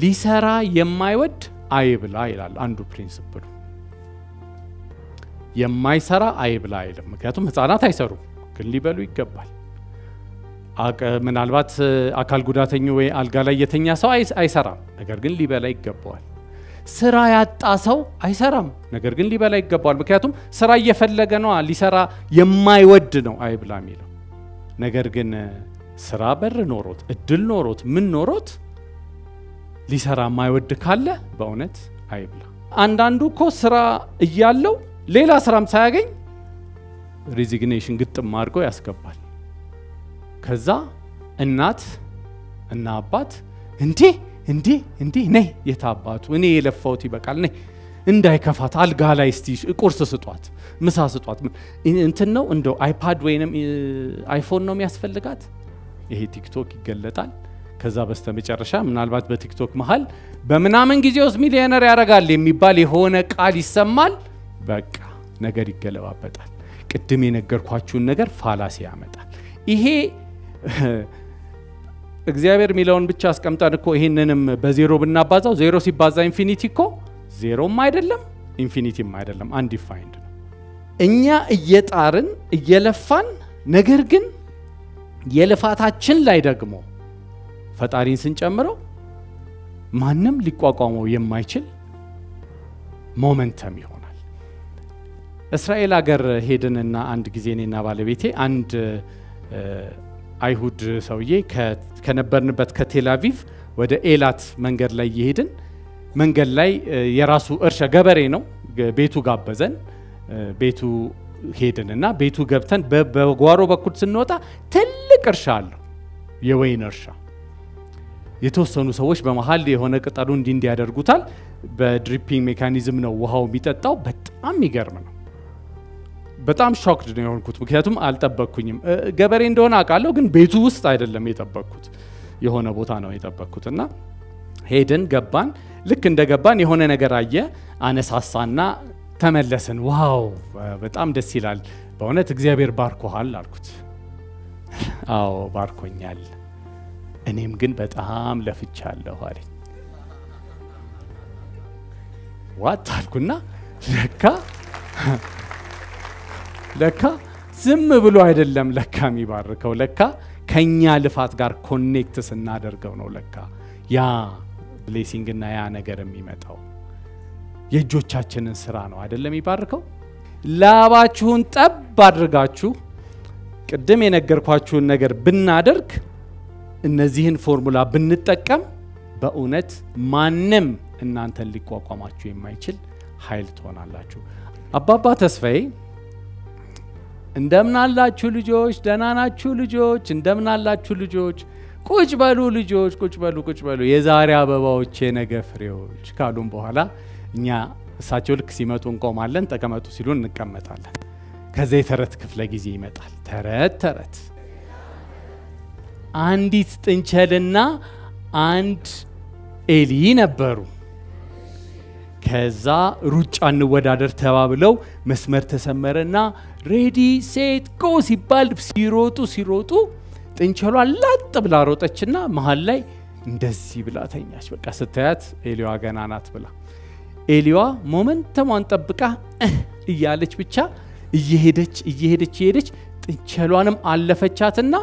ሊሰራ የማይወድ አይብላ ይላል አንዱ principle ኡ። የማይሰራ አይብላ አይልም። ምክንያቱም ህፃናት አይሰሩም፣ ግን ሊበሉ ይገባል። ምናልባት አካል ጉዳተኛ ወይ አልጋ ላይ የተኛ ሰው አይሰራም፣ ነገር ግን ሊበላ ይገባዋል። ስራ ያጣ ሰው አይሰራም፣ ነገር ግን ሊበላ ይገባዋል። ምክንያቱም ስራ እየፈለገ ነው፣ ሊሰራ የማይወድ ነው አይብላ የሚለው። ነገር ግን ስራ በር ኖሮት እድል ኖሮት ምን ኖሮት ሊሰራ የማይወድ ካለ በእውነት አይብላ። አንዳንዱ እኮ ስራ እያለው ሌላ ስራም ሳያገኝ resignation ግጥም አድርጎ ያስገባል። ከዛ እናት እና አባት እንዴ እንዴ እንዴ ነይ የታባቱ እኔ የለፋውት ይበቃል ነይ እንዳይከፋት አልጋ ላይ እስቲ ቁርስ ስጧት፣ ምሳ ስጧት። እንትን ነው እንደው iPad ወይንም iPhone ነው የሚያስፈልጋት። ይሄ TikTok ይገለጣል። ከዛ በስተ መጨረሻ ምናልባት በ TikTok መሀል በምናምን ጊዜ ውስጥ ሚሊዮነር ያደርጋል የሚባል የሆነ ቃል ይሰማል። በቃ ነገር ይገለባበጣል። ቅድም የነገርኳችሁን ነገር fallacy ያመጣል። ይሄ እግዚአብሔር የሚለውን ብቻ አስቀምጠን እኮ ይሄንንም በዜሮ ብናባዛው ዜሮ ሲባዛ infinity እኮ ዜሮም አይደለም infinity ም አይደለም፣ undefined ነው። እኛ እየጣርን እየለፋን ነገር ግን የልፋታችን ላይ ደግሞ ፈጣሪን ስንጨምረው ማንም ሊቋቋመው የማይችል momentum ይሆናል። እስራኤል ሀገር ሄድንና አንድ ጊዜ እኔና ባለቤቴ አንድ አይሁድ ሰውዬ ከነበርንበት ከቴል አቪቭ ወደ ኤላት መንገድ ላይ እየሄድን መንገድ ላይ የራሱ እርሻ ገበሬ ነው። ቤቱ ጋበዘን። ቤቱ ሄድን እና ቤቱ ገብተን በጓሮ በኩል ስንወጣ ትልቅ እርሻ አለው፣ የወይን እርሻ። የተወሰኑ ሰዎች በመሀል የሆነ ቅጠሉ እንዲህ እንዲያደርጉታል። በ dripping mechanism ነው ውሃው የሚጠጣው። በጣም የሚገርም ነው። በጣም shocked ነው የሆንኩት፣ ምክንያቱም አልጠበቅኩኝም። ገበሬ እንደሆነ አውቃለሁ፣ ግን ቤቱ ውስጥ አይደለም የጠበቅኩት፣ የሆነ ቦታ ነው የጠበቅኩት እና ሄድን፣ ገባን። ልክ እንደ ገባን የሆነ ነገር አየ፣ አነሳሳና ተመለስን። wow በጣም ደስ ይላል፣ በእውነት እግዚአብሔር ባርኮሃል አልኩት። አዎ ባርኮኛል፣ እኔም ግን በጣም ለፍቻለሁ አለኝ። what አልኩና ለካ ለካ ዝም ብሎ አይደለም ለካ የሚባርከው ለካ ከኛ ልፋት ጋር connect ስናደርገው ነው ለካ ያ blessing እና ያ ነገር የሚመጣው የእጆቻችንን ስራ ነው አይደለም የሚባርከው። ላባችሁን ጠብ አድርጋችሁ ቅድም የነገርኳችሁን ነገር ብናደርግ እነዚህን ፎርሙላ ብንጠቀም በእውነት ማንም እናንተን ሊቋቋማችሁ የማይችል ኃይል ትሆናላችሁ። አባባ ተስፋዬ እንደምን አላችሁ ልጆች? ደህና ናችሁ ልጆች? እንደምን አላችሁ ልጆች? ቁጭ በሉ ልጆች፣ ቁጭ በሉ፣ ቁጭ በሉ፣ የዛሬ አበባዎች የነገ ፍሬዎች ካሉን በኋላ እኛ እሳቸው ልክ ሲመጡ እንቆማለን፣ ተቀመጡ ሲሉ እንቀመጣለን። ከዛ የተረት ክፍለ ጊዜ ይመጣል። ተረት ተረት አንዲት ጥንቸልና አንድ ኤሊ ነበሩ። ከዛ ሩጫ እንወዳደር ተባብለው መስመር ተሰመረና ready set go ሲባል ሲሮጡ ሲሮጡ ጥንቸሏ ላጥ ብላ ሮጠችና መሀል ላይ እንደዚህ ብላ ተኛች። በቃ ስታያት ኤሊዋ ገና ናት ብላ ኤሊዋ momentum ዋን ጠብቃ እያለች ብቻ እየሄደች እየሄደች እየሄደች ጥንቸሏንም አለፈቻትና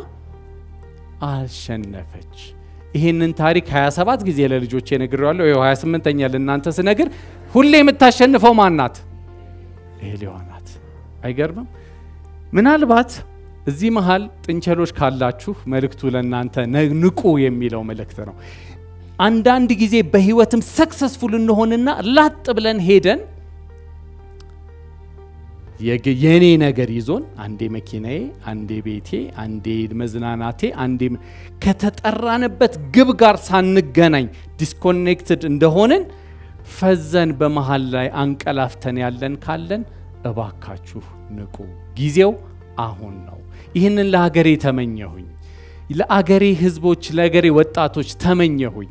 አሸነፈች። ይህንን ታሪክ 27 ጊዜ ለልጆቼ ነግሬዋለሁ። ይኸው 28ኛ ለእናንተ ስነግር ሁሌ የምታሸንፈው ማን ናት? ኤሊዋ ናት። አይገርምም? ምናልባት እዚህ መሃል ጥንቸሎች ካላችሁ መልእክቱ ለእናንተ ንቁ የሚለው መልእክት ነው። አንዳንድ ጊዜ በህይወትም ሰክሰስፉል እንሆንና ላጥ ብለን ሄደን የኔ ነገር ይዞን አንዴ መኪናዬ፣ አንዴ ቤቴ፣ አንዴ መዝናናቴ፣ አንዴ ከተጠራንበት ግብ ጋር ሳንገናኝ disconnected እንደሆንን ፈዘን በመሃል ላይ አንቀላፍተን ያለን ካለን እባካችሁ ንቁ። ጊዜው አሁን ነው። ይህንን ለሀገሬ ተመኘሁኝ። ለአገሬ ህዝቦች፣ ለአገሬ ወጣቶች ተመኘሁኝ።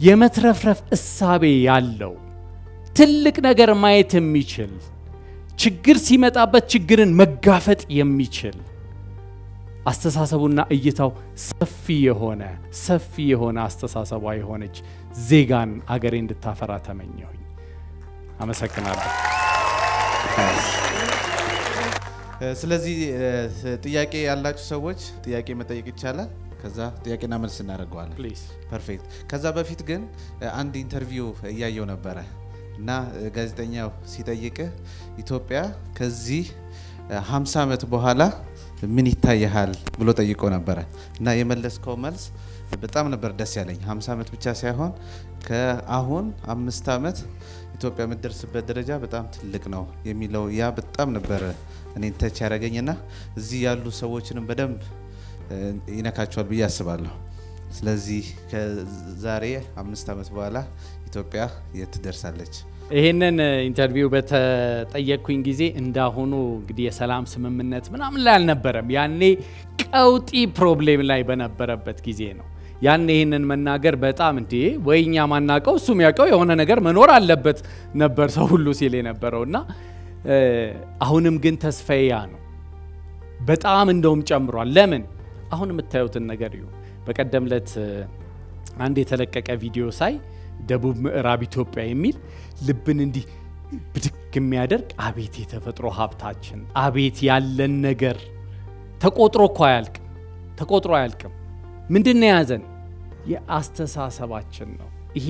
የመትረፍረፍ እሳቤ ያለው ትልቅ ነገር ማየት የሚችል ችግር ሲመጣበት ችግርን መጋፈጥ የሚችል አስተሳሰቡና እይታው ሰፊ የሆነ ሰፊ የሆነ አስተሳሰቧ የሆነች ዜጋን አገሬ እንድታፈራ ተመኘሁኝ። አመሰግናለሁ። ስለዚህ ጥያቄ ያላችሁ ሰዎች ጥያቄ መጠየቅ ይቻላል። ከዛ ጥያቄና መልስ እናደርገዋለን። perfect። ከዛ በፊት ግን አንድ interview እያየው ነበረ እና ጋዜጠኛው ሲጠይቅህ ኢትዮጵያ ከዚህ እ፣ 50 ዓመት በኋላ ምን ይታይሃል ብሎ ጠይቆ ነበረ እና የመለስከው መልስ በጣም ነበር ደስ ያለኝ። 50 ዓመት ብቻ ሳይሆን ከአሁን አምስት ዓመት ኢትዮጵያ የምትደርስበት ደረጃ በጣም ትልቅ ነው የሚለው ያ በጣም ነበረ እኔን ተች ያደረገኝና እዚህ ያሉ ሰዎችንም በደንብ ይነካቸዋል ብዬ አስባለሁ። ስለዚህ ከዛሬ አምስት ዓመት በኋላ ኢትዮጵያ የት ትደርሳለች? ይህንን interview በተጠየቅኩኝ ጊዜ እንዳሁኑ እንግዲህ የሰላም ስምምነት ምናምን ላይ አልነበረም። ያኔ ቀውጢ problem ላይ በነበረበት ጊዜ ነው። ያኔ ይህንን መናገር በጣም እንዴ ወይ እኛ ማናቀው እሱም ያውቀው የሆነ ነገር መኖር አለበት ነበር ሰው ሁሉ ሲል የነበረው እና አሁንም ግን ተስፋዬ ያ ነው። በጣም እንደውም ጨምሯል። ለምን አሁን የምታዩትን ነገር እዩ። በቀደም ለት አንድ የተለቀቀ ቪዲዮ ሳይ ደቡብ ምዕራብ ኢትዮጵያ የሚል ልብን እንዲህ ብድግ የሚያደርግ አቤት የተፈጥሮ ሀብታችን፣ አቤት ያለን ነገር ተቆጥሮ እኮ አያልቅም፣ ተቆጥሮ አያልቅም። ምንድን ነው የያዘን? የአስተሳሰባችን ነው። ይሄ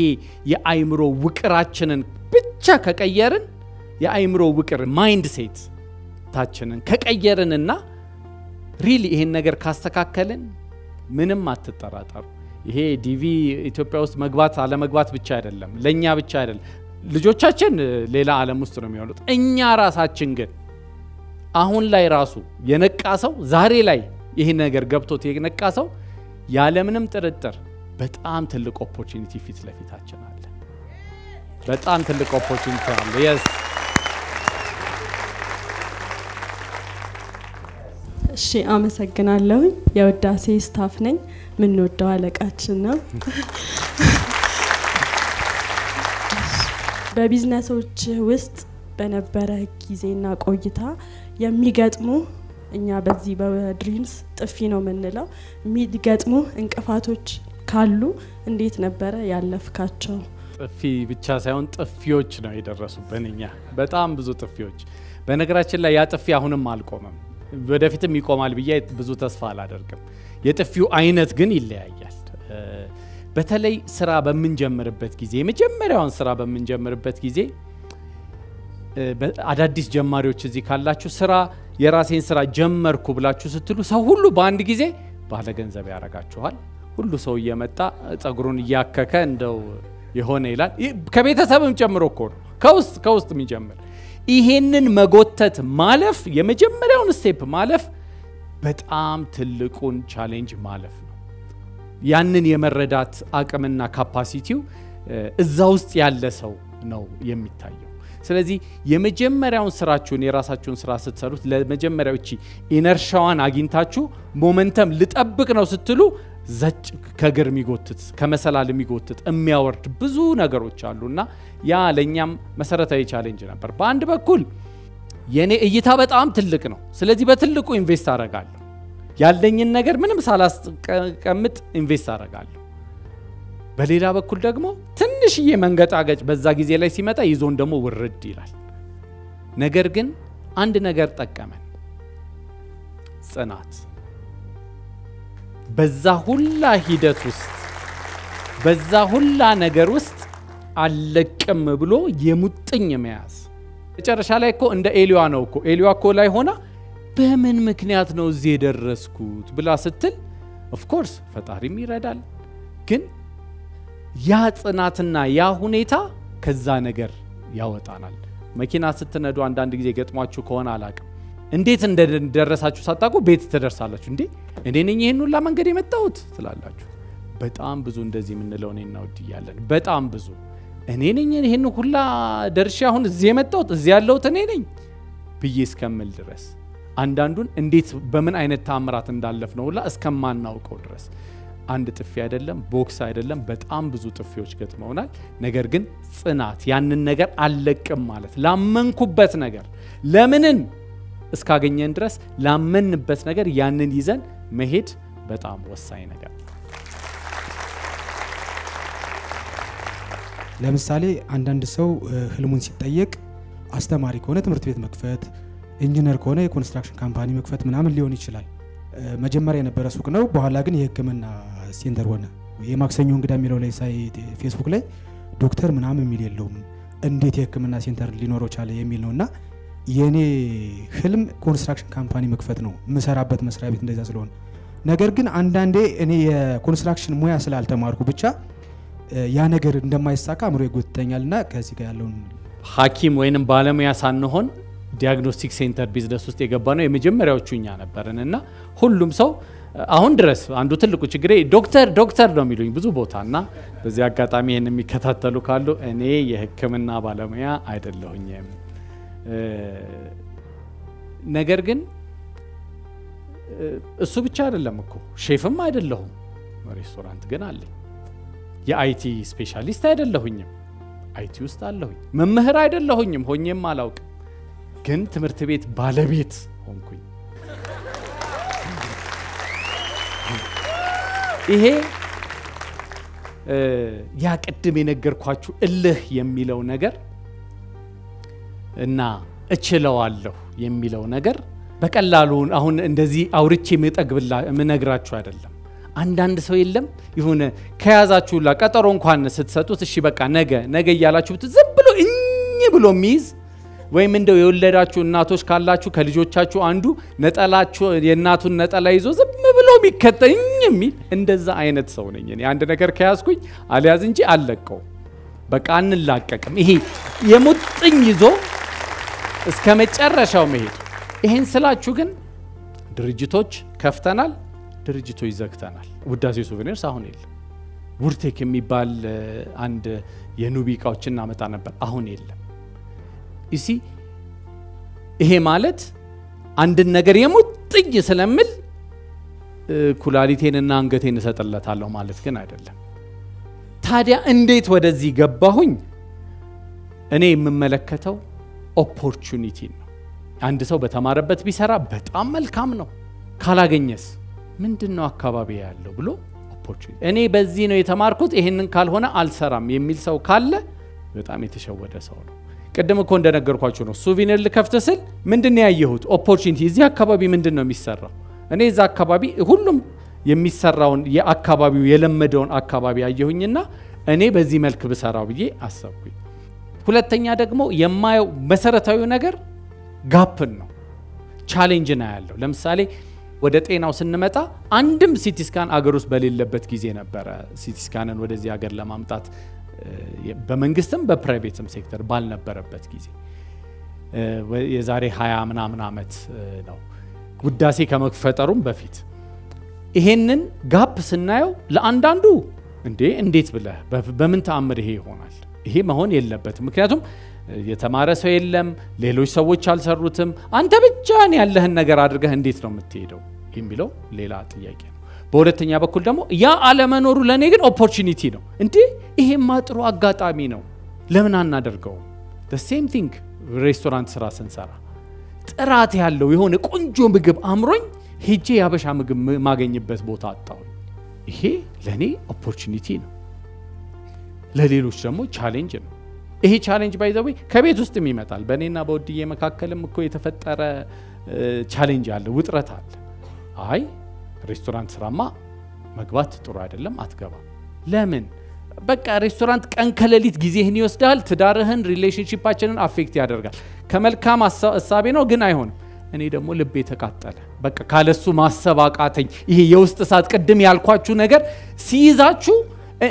የአይምሮ ውቅራችንን ብቻ ከቀየርን የአይምሮ ውቅር mindset ታችንን ከቀየርንና really ይሄን ነገር ካስተካከልን ምንም አትጠራጠሩ። ይሄ DV ኢትዮጵያ ውስጥ መግባት አለመግባት ብቻ አይደለም፣ ለእኛ ብቻ አይደለም። ልጆቻችን ሌላ ዓለም ውስጥ ነው የሚሆኑት። እኛ ራሳችን ግን አሁን ላይ ራሱ የነቃ ሰው ዛሬ ላይ ይህን ነገር ገብቶት የነቃ ሰው ያለምንም ጥርጥር በጣም ትልቅ opportunity ፊት ለፊታችን አለ። በጣም ትልቅ opportunity አለ። እሺ አመሰግናለሁኝ። የውዳሴ staff ነኝ። የምንወደው አለቃችን ነው። በቢዝነሶች ውስጥ በነበረ ጊዜና ቆይታ የሚገጥሙ እኛ በዚህ በ dreams thief ነው የምንለው የሚገጥሙ እንቅፋቶች ካሉ እንዴት ነበረ ያለፍካቸው? ጥፊ ብቻ ሳይሆን ጥፊዎች ነው የደረሱብን። እኛ በጣም ብዙ ጥፊዎች። በነገራችን ላይ ያ ጥፊ አሁንም አልቆመም፣ ወደፊትም ይቆማል ብዬ ብዙ ተስፋ አላደርግም። የጥፊው አይነት ግን ይለያያል። በተለይ ስራ በምንጀምርበት ጊዜ የመጀመሪያውን ስራ በምንጀምርበት ጊዜ አዳዲስ ጀማሪዎች እዚህ ካላችሁ ስራ የራሴን ስራ ጀመርኩ ብላችሁ ስትሉ ሰው ሁሉ በአንድ ጊዜ ባለ ገንዘብ ያደርጋችኋል፣ ሁሉ ሰው እየመጣ ጸጉሩን እያከከ እንደው የሆነ ይላል። ከቤተሰብም ጨምሮ እኮ ነው ከውስጥ ከውስጥ የሚጀምር ይሄንን መጎተት ማለፍ የመጀመሪያውን step ማለፍ በጣም ትልቁን challenge ማለፍ ነው። ያንን የመረዳት አቅምና capacity ው እዛ ውስጥ ያለ ሰው ነው የሚታየው። ስለዚህ የመጀመሪያውን ስራችሁን የራሳችሁን ስራ ስትሰሩት ለመጀመሪያው እቺ inertia ዋን አግኝታችሁ momentum ልጠብቅ ነው ስትሉ ዘጭ ከእግር የሚጎትት ከመሰላል የሚጎትት የሚያወርድ ብዙ ነገሮች አሉ እና ያ ለእኛም መሰረታዊ challenge ነበር። በአንድ በኩል የእኔ እይታ በጣም ትልቅ ነው። ስለዚህ በትልቁ invest አደርጋለሁ። ያለኝን ነገር ምንም ሳላስቀምጥ invest አደርጋለሁ። በሌላ በኩል ደግሞ ትንሽዬ መንገጫገጭ በዛ ጊዜ ላይ ሲመጣ ይዞን ደግሞ ውርድ ይላል። ነገር ግን አንድ ነገር ጠቀመን፣ ጽናት። በዛ ሁላ ሂደት ውስጥ በዛ ሁላ ነገር ውስጥ አለቅም ብሎ የሙጥኝ መያዝ። መጨረሻ ላይ እኮ እንደ ኤሊዋ ነው እኮ ኤሊዋ እኮ ላይ ሆና በምን ምክንያት ነው እዚህ የደረስኩት ብላ ስትል of course ፈጣሪም ይረዳል ግን ያ ጽናትና ያ ሁኔታ ከዛ ነገር ያወጣናል። መኪና ስትነዱ አንዳንድ ጊዜ ገጥሟችሁ ከሆነ አላቅም፣ እንዴት እንደደረሳችሁ ሳታውቁ ቤት ትደርሳላችሁ። እንዴ እኔ ነኝ ይህን ሁላ መንገድ የመጣሁት ትላላችሁ። በጣም ብዙ እንደዚህ የምንለው እኔና ውድ እያለን በጣም ብዙ እኔ ነኝ ይህን ሁላ ደርሼ አሁን እዚህ የመጣሁት እዚህ ያለሁት እኔ ነኝ ብዬ እስከምል ድረስ አንዳንዱን እንዴት በምን አይነት ታምራት እንዳለፍ ነው ሁላ እስከማናውቀው ድረስ አንድ ጥፊ አይደለም፣ ቦክስ አይደለም፣ በጣም ብዙ ጥፊዎች ገጥመውናል። ነገር ግን ጽናት ያንን ነገር አልለቅም ማለት ላመንኩበት ነገር ለምንን እስካገኘን ድረስ ላመንበት ነገር ያንን ይዘን መሄድ በጣም ወሳኝ ነገር ለምሳሌ አንዳንድ ሰው ህልሙን ሲጠየቅ አስተማሪ ከሆነ ትምህርት ቤት መክፈት፣ ኢንጂነር ከሆነ የኮንስትራክሽን company መክፈት ምናምን ሊሆን ይችላል። መጀመሪያ የነበረ ሱቅ ነው። በኋላ ግን የህክምና center ሆነ። የማክሰኞ እንግዳ የሚለው ላይ ሳይ ፌስቡክ ላይ ዶክተር ምናምን የሚል የለውም እንዴት የህክምና center ሊኖረው ቻለ የሚል ነው። እና የእኔ ህልም ኮንስትራክሽን company መክፈት ነው የምሰራበት መስሪያ ቤት እንደዛ ስለሆነ፣ ነገር ግን አንዳንዴ እኔ የኮንስትራክሽን ሙያ ስላልተማርኩ ብቻ ያ ነገር እንደማይሳካ አእምሮ ይጎትተኛል። እና ከዚህ ጋር ያለውን ሐኪም ወይንም ባለሙያ ሳንሆን diagnostic center business ውስጥ የገባ ነው የመጀመሪያዎቹ እኛ ነበርን እና ሁሉም ሰው አሁን ድረስ አንዱ ትልቁ ችግሬ ዶክተር ዶክተር ነው የሚሉኝ ብዙ ቦታ እና በዚህ አጋጣሚ ይህን የሚከታተሉ ካሉ እኔ የህክምና ባለሙያ አይደለሁኝም። ነገር ግን እሱ ብቻ አይደለም እኮ ሼፍም አይደለሁም። ሬስቶራንት ግን አለኝ። የ IT specialist አይደለሁኝም። አይቲ ውስጥ አለሁኝ። መምህር አይደለሁኝም፣ ሆኜም አላውቅም። ግን ትምህርት ቤት ባለቤት ሆንኩኝ። ይሄ ያ ቅድም የነገርኳችሁ እልህ የሚለው ነገር እና እችለዋለሁ የሚለው ነገር በቀላሉ አሁን እንደዚህ አውርቼ የምጠግብላ የምነግራችሁ አይደለም። አንዳንድ ሰው የለም የሆነ ከያዛችሁላ ቀጠሮ እንኳን ስትሰጡት እሺ በቃ ነገ ነገ እያላችሁት ዝም ብሎ እኝ ብሎ የሚይዝ ወይም እንደው የወለዳችሁ እናቶች ካላችሁ ከልጆቻችሁ አንዱ ነጠላችሁ የእናቱን ነጠላ ይዞ ዝም ብሎ የሚከተኝ የሚል እንደዛ አይነት ሰው ነኝ አንድ ነገር ከያዝኩኝ አልያዝ እንጂ አልለቀው፣ በቃ አንላቀቅም። ይሄ የሙጥኝ ይዞ እስከ መጨረሻው መሄድ። ይሄን ስላችሁ ግን ድርጅቶች ከፍተናል፣ ድርጅቶች ዘግተናል። ውዳሴ ሱቬኒርስ አሁን የለም። ውርቴክ የሚባል አንድ የኑቢ እቃዎችን እናመጣ ነበር፣ አሁን የለም። ይሲ ይሄ ማለት አንድን ነገር የሙጥኝ ስለምል ኩላሊቴንና አንገቴን እሰጥለታለሁ ማለት ግን አይደለም። ታዲያ እንዴት ወደዚህ ገባሁኝ? እኔ የምመለከተው opportunity ነው። አንድ ሰው በተማረበት ቢሰራ በጣም መልካም ነው። ካላገኘስ ምንድን ነው አካባቢ ያለው ብሎ opportunity እኔ በዚህ ነው የተማርኩት ይሄንን ካልሆነ አልሰራም የሚል ሰው ካለ በጣም የተሸወደ ሰው ነው። ቅድም እኮ እንደነገርኳችሁ ነው። souvenir ልከፍት ስል ምንድን ያየሁት? opportunity። እዚህ አካባቢ ምንድን ነው የሚሰራው? እኔ እዛ አካባቢ ሁሉም የሚሰራውን የአካባቢው የለመደውን አካባቢ አየሁኝና እኔ በዚህ መልክ ብሰራው ብዬ አሰብኩኝ። ሁለተኛ ደግሞ የማየው መሰረታዊ ነገር gap ን ነው፣ challenge ና ያለው። ለምሳሌ ወደ ጤናው ስንመጣ አንድም CT scan አገር ውስጥ በሌለበት ጊዜ ነበረ CT scan ን ወደዚህ ሀገር ለማምጣት በመንግስትም በ private ም sector ባልነበረበት ጊዜ። የዛሬ 20 ምናምን ዓመት ነው ውዳሴ ከመፈጠሩም በፊት። ይሄንን gap ስናየው ለአንዳንዱ እንዴ እንዴት ብለህ በምን ተአምር ይሄ ይሆናል? ይሄ መሆን የለበትም። ምክንያቱም የተማረ ሰው የለም፣ ሌሎች ሰዎች አልሰሩትም። አንተ ብቻን ያለህን ነገር አድርገህ እንዴት ነው የምትሄደው የሚለው ሌላ ጥያቄ ነው። በሁለተኛ በኩል ደግሞ ያ አለመኖሩ ለእኔ ግን opportunity ነው። እንዴ ይሄማ ጥሩ አጋጣሚ ነው፣ ለምን አናደርገውም? same thing ሬስቶራንት ስራ ስንሰራ ጥራት ያለው የሆነ ቆንጆ ምግብ አምሮኝ ሄጄ የሀበሻ ምግብ ማገኝበት ቦታ አጣሁኝ። ይሄ ለእኔ opportunity ነው፣ ለሌሎች ደግሞ challenge ነው። ይሄ challenge by the way ከቤት ውስጥም ይመጣል። በእኔና በውድዬ መካከልም እኮ የተፈጠረ challenge አለ፣ ውጥረት አለ። አይ ሬስቶራንት ስራማ መግባት ጥሩ አይደለም፣ አትገባም። ለምን? በቃ ሬስቶራንት ቀን ከሌሊት ጊዜህን ይወስዳል። ትዳርህን፣ relationship ኣችንን affect ያደርጋል። ከመልካም እሳቤ ነው ግን አይሆንም። እኔ ደግሞ ልቤ ተቃጠለ። በቃ ካለሱ ማሰብ አቃተኝ። ይሄ የውስጥ እሳት ቅድም ያልኳችሁ ነገር ሲይዛችሁ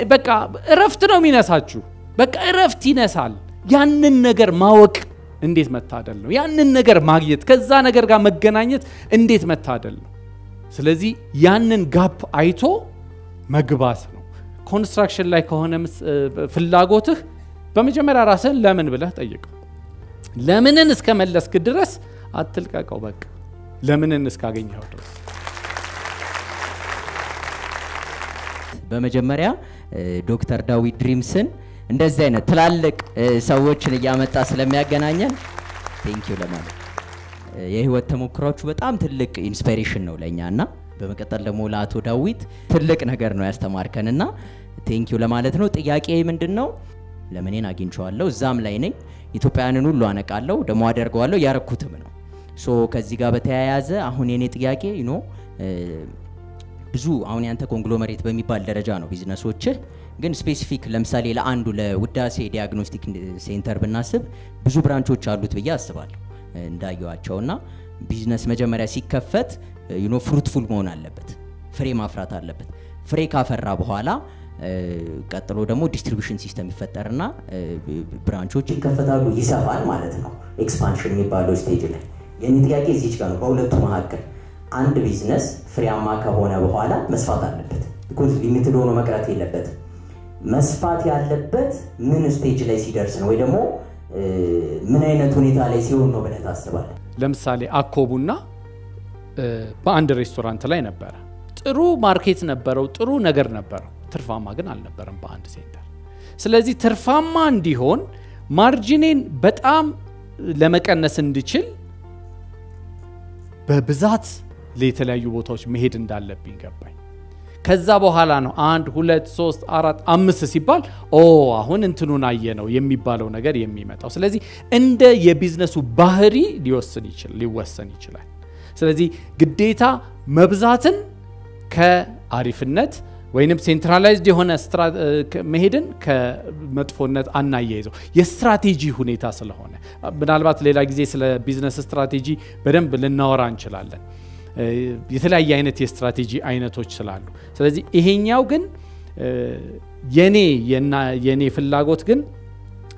በቃ እረፍት ነው የሚነሳችሁ። በቃ እረፍት ይነሳል። ያንን ነገር ማወቅ እንዴት መታደል ነው። ያንን ነገር ማግኘት ከዛ ነገር ጋር መገናኘት እንዴት መታደል ነው። ስለዚህ ያንን gap አይቶ መግባት ነው። ኮንስትራክሽን ላይ ከሆነ ፍላጎትህ በመጀመሪያ ራስህን ለምን ብለህ ጠይቅ። ለምንን እስከ መለስክ ድረስ አትልቀቀው። በቃ ለምንን እስካገኘኸው ድረስ በመጀመሪያ ዶክተር ዳዊት ድሪምስን እንደዚህ አይነት ትላልቅ ሰዎችን እያመጣ ስለሚያገናኘን thank you ለማለት የህይወት ተሞክሯችሁ በጣም ትልቅ inspiration ነው ለእኛ እና በመቀጠል ደግሞ ለአቶ ዳዊት ትልቅ ነገር ነው ያስተማርከን እና thank you ለማለት ነው። ጥያቄ ምንድን ነው? ለምኔን አግኝቼዋለሁ፣ እዛም ላይ ነኝ። ኢትዮጵያውያንን ሁሉ አነቃለሁ፣ ደግሞ አደርገዋለሁ፣ ያረኩትም ነው። so ከዚህ ጋር በተያያዘ አሁን የኔ ጥያቄ no ብዙ አሁን ያንተ conglomerate በሚባል ደረጃ ነው ቢዝነሶችህ፣ ግን specific ለምሳሌ ለአንዱ ለውዳሴ ዲያግኖስቲክ ሴንተር ብናስብ ብዙ branch ኦች አሉት ብዬ አስባለሁ እንዳየዋቸው እና ቢዝነስ መጀመሪያ ሲከፈት you know fruitful መሆን አለበት፣ ፍሬ ማፍራት አለበት። ፍሬ ካፈራ በኋላ ቀጥሎ ደግሞ distribution system ይፈጠርና branch ኦች ይከፈታሉ፣ ይሰፋል ማለት ነው። expansion የሚባለው stage ላይ የኔ ጥያቄ እዚች ጋር ነው፣ በሁለቱ መካከል አንድ ቢዝነስ ፍሬያማ ከሆነ በኋላ መስፋት አለበት። limited ሆኖ መቅረት የለበትም። መስፋት ያለበት ምን stage ላይ ሲደርስ ነው ወይ ደግሞ ምን አይነት ሁኔታ ላይ ሲሆን ነው ብለህ ታስባለህ? ለምሳሌ አኮ ቡና እ፣ በአንድ ሬስቶራንት ላይ ነበረ። ጥሩ market ነበረው፣ ጥሩ ነገር ነበረው። ትርፋማ ግን አልነበረም በአንድ center። ስለዚህ ትርፋማ እንዲሆን margin ኤን በጣም ለመቀነስ እንድችል በብዛት ለተለያዩ ቦታዎች መሄድ እንዳለብኝ ገባኝ። ከዛ በኋላ ነው አንድ ሁለት ሶስት አራት አምስት ሲባል ኦ አሁን እንትኑን አየ ነው የሚባለው ነገር የሚመጣው። ስለዚህ እንደ የቢዝነሱ ባህሪ ሊወሰን ይችላል። ስለዚህ ግዴታ መብዛትን ከአሪፍነት ወይንም centralized የሆነ መሄድን ከመጥፎነት አናያይዘው የስትራቴጂ ሁኔታ ስለሆነ ምናልባት ሌላ ጊዜ ስለ ቢዝነስ ስትራቴጂ በደንብ ልናወራ እንችላለን። የተለያየ አይነት የስትራቴጂ አይነቶች ስላሉ ስለዚህ ይሄኛው ግን የኔ የኔ ፍላጎት ግን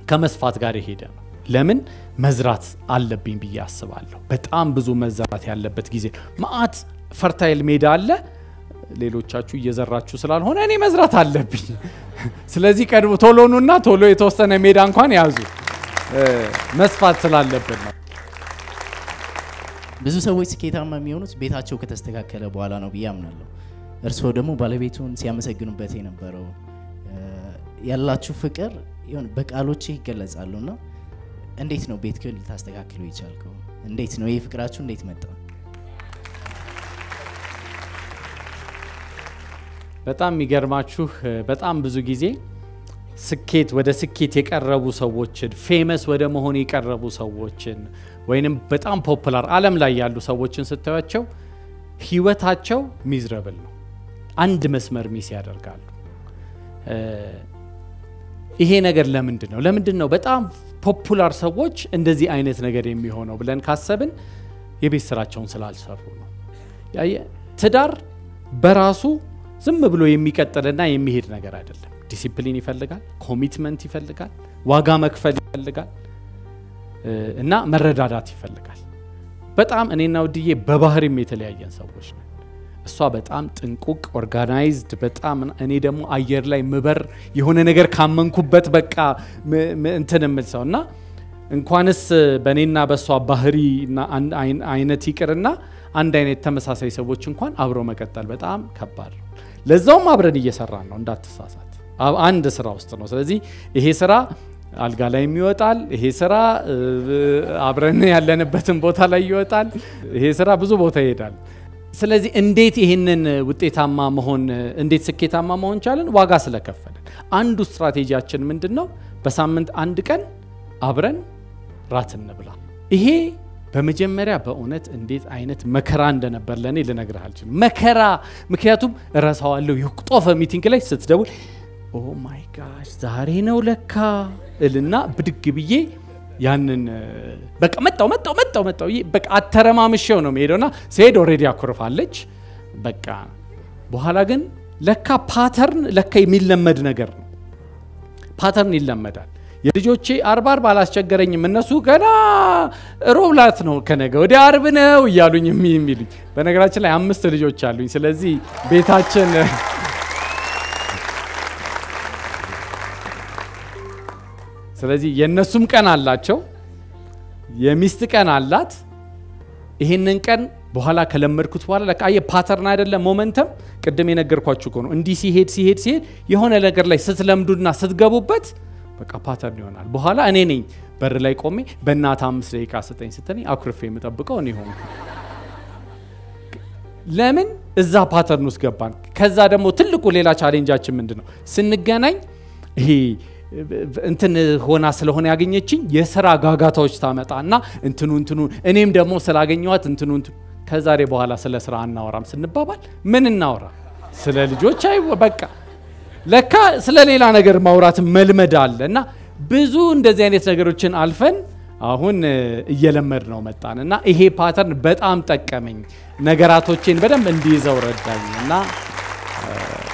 ከመስፋት ጋር የሄደ ነው። ለምን መዝራት አለብኝ ብዬ አስባለሁ። በጣም ብዙ መዘራት ያለበት ጊዜ መዓት ፈርታይል ሜዳ አለ። ሌሎቻችሁ እየዘራችሁ ስላልሆነ እኔ መዝራት አለብኝ። ስለዚህ ቀድሞ ቶሎ ቶሎ የተወሰነ ሜዳ እንኳን ያዙ። መስፋት ስላለብን ነው። ብዙ ሰዎች ስኬታማ የሚሆኑት ቤታቸው ከተስተካከለ በኋላ ነው ብዬ አምናለሁ። እርስዎ ደግሞ ባለቤቱን ሲያመሰግኑበት የነበረው ያላችሁ ፍቅር በቃሎች ይገለጻሉ እና እንዴት ነው ቤት ክል ልታስተካክሉ ይቻልከው? እንዴት ነው ይህ ፍቅራችሁ እንዴት መጣ? በጣም የሚገርማችሁ በጣም ብዙ ጊዜ ስኬት ወደ ስኬት የቀረቡ ሰዎችን ፌመስ ወደ መሆን የቀረቡ ሰዎችን ወይንም በጣም popular ዓለም ላይ ያሉ ሰዎችን ስታያቸው ህይወታቸው miserable ነው። አንድ መስመር miss ያደርጋሉ። ይሄ ነገር ለምንድን ነው ለምንድን ነው በጣም popular ሰዎች እንደዚህ አይነት ነገር የሚሆነው ብለን ካሰብን የቤት ስራቸውን ስላልሰሩ ነው። ትዳር በራሱ ዝም ብሎ የሚቀጥልና የሚሄድ ነገር አይደለም። ዲሲፕሊን ይፈልጋል፣ commitment ይፈልጋል፣ ዋጋ መክፈል ይፈልጋል እና መረዳዳት ይፈልጋል። በጣም እኔና ውድዬ በባህሪም የተለያየን ሰዎች ነን። እሷ በጣም ጥንቁቅ organized፣ በጣም እኔ ደግሞ አየር ላይ ምበር የሆነ ነገር ካመንኩበት በቃ እንትን የምል ሰው እና እንኳንስ በእኔና በእሷ ባህሪ አይነት ይቅርና አንድ አይነት ተመሳሳይ ሰዎች እንኳን አብሮ መቀጠል በጣም ከባድ ነው። ለዛውም አብረን እየሰራን ነው፣ እንዳትሳሳት አንድ ስራ ውስጥ ነው። ስለዚህ ይሄ ስራ አልጋ ላይ ይወጣል። ይሄ ስራ አብረን ያለንበትን ቦታ ላይ ይወጣል። ይሄ ስራ ብዙ ቦታ ይሄዳል። ስለዚህ እንዴት ይህንን ውጤታማ መሆን እንዴት ስኬታማ መሆን ቻለን? ዋጋ ስለከፈልን። አንዱ ስትራቴጂያችን ምንድን ነው? በሳምንት አንድ ቀን አብረን ራት እንብላ። ይሄ በመጀመሪያ በእውነት እንዴት አይነት መከራ እንደነበር ለእኔ ልነግርህ አልችልም። መከራ ምክንያቱም እረሳዋለሁ። የጦፈ meeting ላይ ስትደውል oh my gosh ዛሬ ነው ለካ እልና ብድግ ብዬ ያንን በቃ መጣው መጣው መጣው መጣው በቃ አተረማምሼው ነው የምሄደውና ሲሄድ already አኩርፋለች። በቃ በኋላ ግን ለካ pattern ለካ የሚለመድ ነገር ነው። pattern ይለመዳል። የልጆቼ አርብ አርብ አላስቸገረኝም። እነሱ ገና ሮብላት ነው ከነገ ወዲያ አርብ ነው እያሉኝ የሚ- የሚሉኝ። በነገራችን ላይ አምስት ልጆች አሉኝ። ስለዚህ ቤታችን ስለዚህ የእነሱም ቀን አላቸው፣ የሚስት ቀን አላት። ይሄንን ቀን በኋላ ከለመድኩት በኋላ ለካ pattern አይደለም momentum። ቅድም የነገርኳችሁ እኮ እንዲህ ሲሄድ ሲሄድ ሲሄድ የሆነ ነገር ላይ ስትለምዱና ስትገቡበት በቃ pattern ይሆናል። በኋላ እኔ ነኝ በር ላይ ቆሜ በእናት አምስት ደቂቃ ስጠኝ ስትለኝ አኩርፌ የምጠብቀው እኔ ሆንኩ። ለምን እዛ pattern ውስጥ ገባን። ከዛ ደግሞ ትልቁ ሌላ challenge ኣችን ምንድን ነው? ስንገናኝ ይሄ እንትን ሆና ስለሆነ ያገኘችኝ የስራ ጋጋታዎች ታመጣ እና እንትኑ እንትኑ እኔም ደግሞ ስላገኘዋት እንትኑ እንትኑ ከዛሬ በኋላ ስለ ስራ አናወራም ስንባባል ምን እናወራ? ስለ ልጆች አይ በቃ ለካ ስለ ሌላ ነገር ማውራት መልመድ አለ እና ብዙ እንደዚህ አይነት ነገሮችን አልፈን አሁን እየለመድነው መጣን እና ይሄ pattern በጣም ጠቀመኝ። ነገራቶቼን በደንብ እንዲይዘው ረዳኝ እና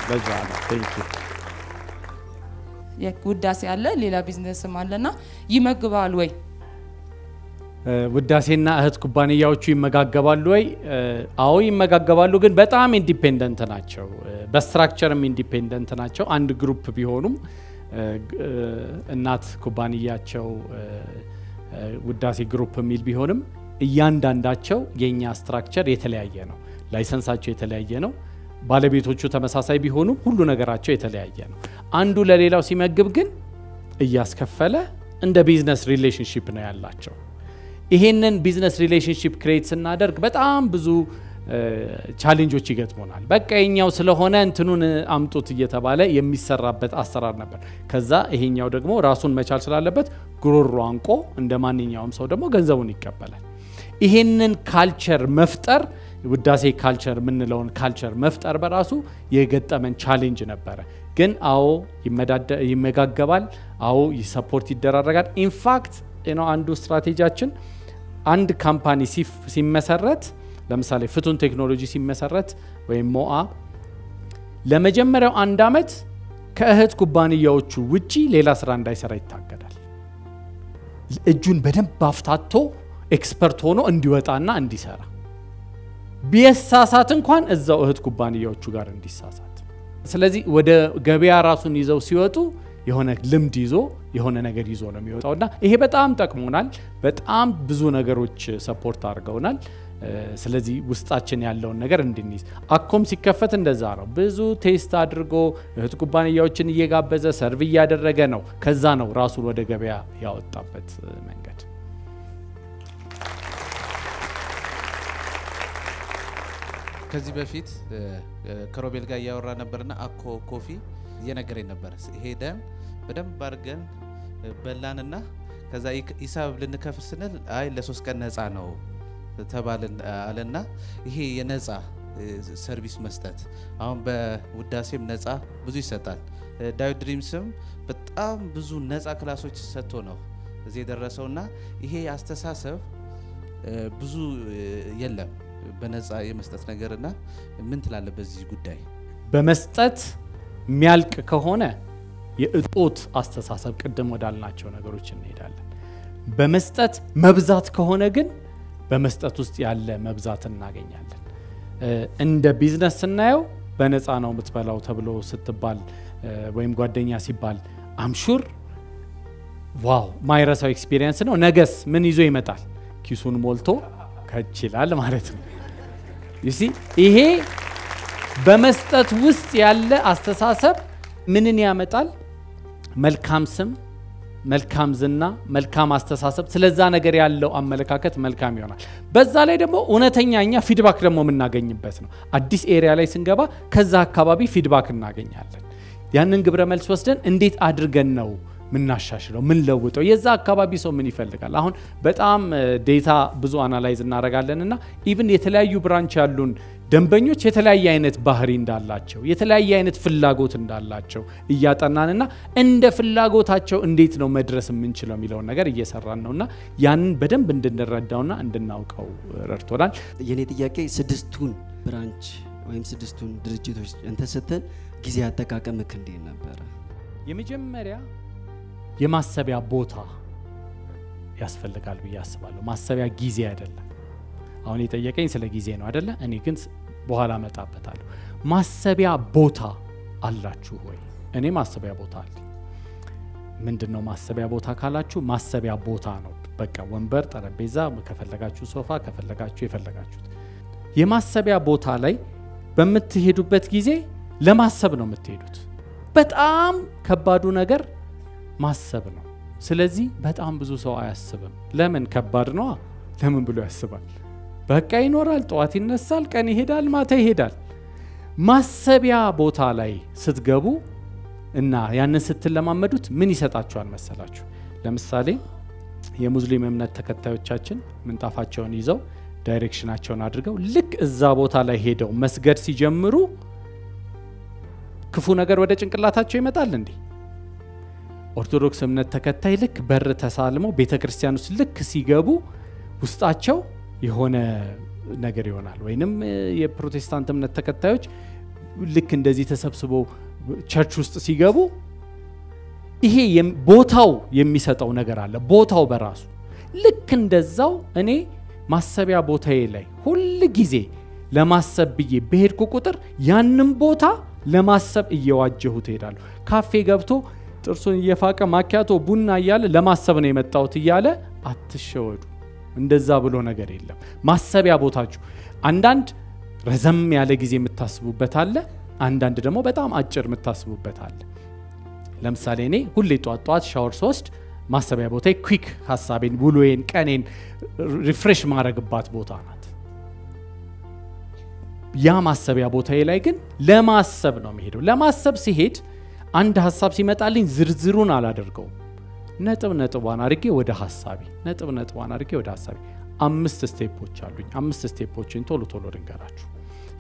በዛ ነው። ውዳሴ አለ፣ ሌላ ቢዝነስም አለና ይመግባል ወይ? ውዳሴና እህት ኩባንያዎቹ ይመጋገባሉ ወይ? አዎ ይመጋገባሉ፣ ግን በጣም independent ናቸው። በ structure ም independent ናቸው። አንድ group ቢሆኑም እናት ኩባንያቸው ውዳሴ ግሩፕ የሚል ቢሆንም እያንዳንዳቸው የእኛ structure የተለያየ ነው። license ኣቸው የተለያየ ነው። ባለቤቶቹ ተመሳሳይ ቢሆኑም ሁሉ ነገራቸው የተለያየ ነው። አንዱ ለሌላው ሲመግብ ግን እያስከፈለ እንደ business relationship ነው ያላቸው። ይሄንን business relationship create ስናደርግ በጣም ብዙ challenge ኦች ይገጥሙናል። በቃ የኛው ስለሆነ እንትኑን አምጡት እየተባለ የሚሰራበት አሰራር ነበር። ከዛ ይሄኛው ደግሞ ራሱን መቻል ስላለበት ጉሮሮ አንቆ እንደ ማንኛውም ሰው ደግሞ ገንዘቡን ይቀበላል። ይሄንን culture መፍጠር ውዳሴ culture የምንለውን culture መፍጠር በራሱ የገጠመን challenge ነበረ። ግን አዎ ይመጋገባል፣ አዎ support ይደራረጋል። in fact ነው አንዱ ስትራቴጂያችን አንድ company ሲመሰረት ለምሳሌ ፍቱን ቴክኖሎጂ ሲመሰረት ወይም ሞአ ለመጀመሪያው አንድ አመት ከእህት ኩባንያዎቹ ውጪ ሌላ ስራ እንዳይሰራ ይታገዳል። እጁን በደንብ አፍታቶ expert ሆኖ እንዲወጣና እንዲሰራ ቢያሳሳት እንኳን እዛው እህት ኩባንያዎቹ ጋር እንዲሳሳት። ስለዚህ ወደ ገበያ ራሱን ይዘው ሲወጡ የሆነ ልምድ ይዞ የሆነ ነገር ይዞ ነው የሚወጣው እና ይሄ በጣም ጠቅሞናል። በጣም ብዙ ነገሮች support አድርገውናል። ስለዚህ ውስጣችን ያለውን ነገር እንድንይዝ አኮም ሲከፈት እንደዛ ነው። ብዙ test አድርጎ እህት ኩባንያዎችን እየጋበዘ serve እያደረገ ነው። ከዛ ነው ራሱን ወደ ገበያ ያወጣበት ከዚህ በፊት ከሮቤል ጋር እያወራ ነበርና አኮ coffee እየነገረኝ ነበር። ሄደን በደንብ አድርገን በላንና ከዛ ሂሳብ ልንከፍል ስንል አይ ለሶስት ቀን ነፃ ነው ተባልን አለና ይሄ የነፃ service መስጠት አሁን በውዳሴም ነፃ ብዙ ይሰጣል። ዳዊት ድሪምስም በጣም ብዙ ነፃ class ኦች ሰጥቶ ነው እዚህ የደረሰውና ይሄ አስተሳሰብ ብዙ የለም በነፃ የመስጠት ነገርና ምን ትላለህ በዚህ ጉዳይ? በመስጠት የሚያልቅ ከሆነ የእጦት አስተሳሰብ ቅድም ወዳልናቸው ነገሮች እንሄዳለን። በመስጠት መብዛት ከሆነ ግን በመስጠት ውስጥ ያለ መብዛት እናገኛለን። እንደ ቢዝነስ ስናየው በነፃ ነው የምትበላው ተብሎ ስትባል ወይም ጓደኛ ሲባል I'm sure wow ማይረሳው experience ነው። ነገስ ምን ይዞ ይመጣል? ኪሱን ሞልቶ ከች ይላል ማለት ነው። ዩሲ ይሄ በመስጠት ውስጥ ያለ አስተሳሰብ ምንን ያመጣል? መልካም ስም፣ መልካም ዝና፣ መልካም አስተሳሰብ፣ ስለዛ ነገር ያለው አመለካከት መልካም ይሆናል። በዛ ላይ ደግሞ እውነተኛ እኛ feedback ደግሞ የምናገኝበት ነው። አዲስ area ላይ ስንገባ ከዛ አካባቢ feedback እናገኛለን። ያንን ግብረ መልስ ወስደን እንዴት አድርገን ነው ምናሻሽለው ምን ለውጠው የዛ አካባቢ ሰው ምን ይፈልጋል? አሁን በጣም data ብዙ analyze እናደርጋለን እና even የተለያዩ branch ያሉን ደንበኞች የተለያየ አይነት ባህሪ እንዳላቸው የተለያየ አይነት ፍላጎት እንዳላቸው እያጠናንና እንደ ፍላጎታቸው እንዴት ነው መድረስ የምንችለው የሚለውን ነገር እየሰራን ነውና ያንን በደንብ እንድንረዳውና እንድናውቀው ረድቶናል። የኔ ጥያቄ ስድስቱን branch ወይም ስድስቱን ድርጅቶች አንተ ስትል ጊዜ አጠቃቀምክ እንዴት ነበረ? የመጀመሪያ የማሰቢያ ቦታ ያስፈልጋል ብዬ አስባለሁ። ማሰቢያ ጊዜ አይደለም። አሁን የጠየቀኝ ስለ ጊዜ ነው አይደለ? እኔ ግን በኋላ እመጣበታለሁ። ማሰቢያ ቦታ አላችሁ ወይ? እኔ ማሰቢያ ቦታ አለ። ምንድን ነው ማሰቢያ ቦታ ካላችሁ፣ ማሰቢያ ቦታ ነው። በቃ ወንበር፣ ጠረጴዛ፣ ከፈለጋችሁ ሶፋ፣ ከፈለጋችሁ የፈለጋችሁት የማሰቢያ ቦታ ላይ በምትሄዱበት ጊዜ ለማሰብ ነው የምትሄዱት። በጣም ከባዱ ነገር ማሰብ ነው። ስለዚህ በጣም ብዙ ሰው አያስብም። ለምን? ከባድ ነዋ። ለምን ብሎ ያስባል? በቃ ይኖራል፣ ጠዋት ይነሳል፣ ቀን ይሄዳል፣ ማታ ይሄዳል። ማሰቢያ ቦታ ላይ ስትገቡ እና ያንን ስትለማመዱት ምን ይሰጣችኋል መሰላችሁ? ለምሳሌ የሙስሊም እምነት ተከታዮቻችን ምንጣፋቸውን ይዘው direction ኣቸውን አድርገው ልክ እዛ ቦታ ላይ ሄደው መስገድ ሲጀምሩ ክፉ ነገር ወደ ጭንቅላታቸው ይመጣል እንዴ? ኦርቶዶክስ እምነት ተከታይ ልክ በር ተሳልመው ቤተ ክርስቲያን ውስጥ ልክ ሲገቡ ውስጣቸው የሆነ ነገር ይሆናል። ወይንም የፕሮቴስታንት እምነት ተከታዮች ልክ እንደዚህ ተሰብስበው church ውስጥ ሲገቡ ይሄ ቦታው የሚሰጠው ነገር አለ። ቦታው በራሱ ልክ እንደዛው እኔ ማሰቢያ ቦታዬ ላይ ሁል ጊዜ ለማሰብ ብዬ በሄድኩ ቁጥር ያንም ቦታ ለማሰብ እየዋጀሁ ትሄዳለሁ። ካፌ ገብቶ ጥርሱን እየፋቀ ማኪያቶ ቡና እያለ ለማሰብ ነው የመጣሁት እያለ አትሸወዱ። እንደዛ ብሎ ነገር የለም። ማሰቢያ ቦታችሁ አንዳንድ ረዘም ያለ ጊዜ የምታስቡበት አለ፣ አንዳንድ ደግሞ በጣም አጭር የምታስቡበት አለ። ለምሳሌ እኔ ሁሌ ጧት ጧት ሻወር ስወስድ ማሰቢያ ቦታ ኩክ ሀሳቤን፣ ውሎዬን፣ ቀኔን refresh ማደርግባት ቦታ ናት። ያ ማሰቢያ ቦታዬ ላይ ግን ለማሰብ ነው የሚሄደው። ለማሰብ ሲሄድ አንድ ሀሳብ ሲመጣልኝ ዝርዝሩን አላደርገውም። ነጥብ ነጥቧን አድርጌ ወደ ሀሳቢ ነጥብ ነጥቧን አድርጌ ወደ ሀሳቢ አምስት step ኦች አሉኝ። አምስት step ኦችን ቶሎ ቶሎ ልንገራችሁ።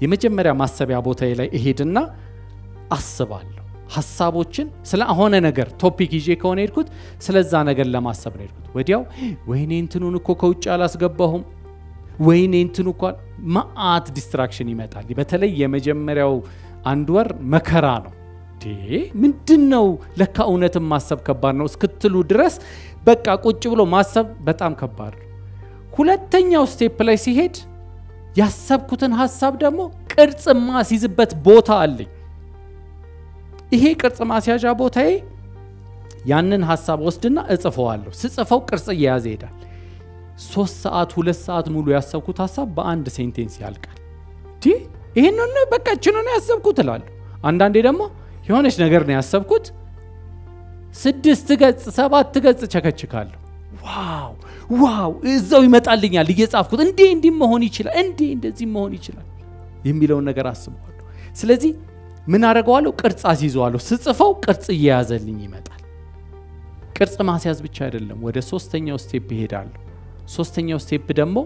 የመጀመሪያ ማሰቢያ ቦታዬ ላይ እሄድና አስባለሁ። ሀሳቦችን ስለ ሆነ ነገር topic ይዤ ከሆነ ሄድኩት ስለዛ ነገር ለማሰብ ነው ሄድኩት። ወዲያው ወይኔ እንትኑን እኮ ከውጭ አላስገባሁም፣ ወይኔ እንትኑ እኮ መአት distraction ይመጣል። በተለይ የመጀመሪያው አንድ ወር መከራ ነው። ምንድን ነው ለካ እውነትን ማሰብ ከባድ ነው እስክትሉ ድረስ በቃ ቁጭ ብሎ ማሰብ በጣም ከባድ ነው። ሁለተኛው step ላይ ሲሄድ ያሰብኩትን ሀሳብ ደግሞ ቅርጽ ማስይዝበት ቦታ አለኝ። ይሄ ቅርጽ ማስያዣ ቦታዬ ያንን ሀሳብ ወስድና እጽፈዋለሁ። ስጽፈው ቅርጽ እየያዘ ይሄዳል። ሶስት ሰዓት ሁለት ሰዓት ሙሉ ያሰብኩት ሀሳብ በአንድ sentence ያልቃል። ይህንን በቃ ይችን ነው ያሰብኩት እላለሁ። አንዳንዴ ደግሞ የሆነች ነገር ነው ያሰብኩት፣ ስድስት ገጽ ሰባት ገጽ ቸከችካለሁ። wow wow እዛው ይመጣልኛል እየጻፍኩት፣ እንዴ እንዲህ መሆን ይችላል፣ እንዴ እንደዚህ መሆን ይችላል የሚለውን ነገር አስበዋለሁ። ስለዚህ ምን አደርገዋለሁ? ቅርጽ አስይዘዋለሁ። ስጽፈው ቅርጽ እየያዘልኝ ይመጣል። ቅርጽ ማስያዝ ብቻ አይደለም፣ ወደ ሶስተኛው step እሄዳለሁ። ሶስተኛው step ደግሞ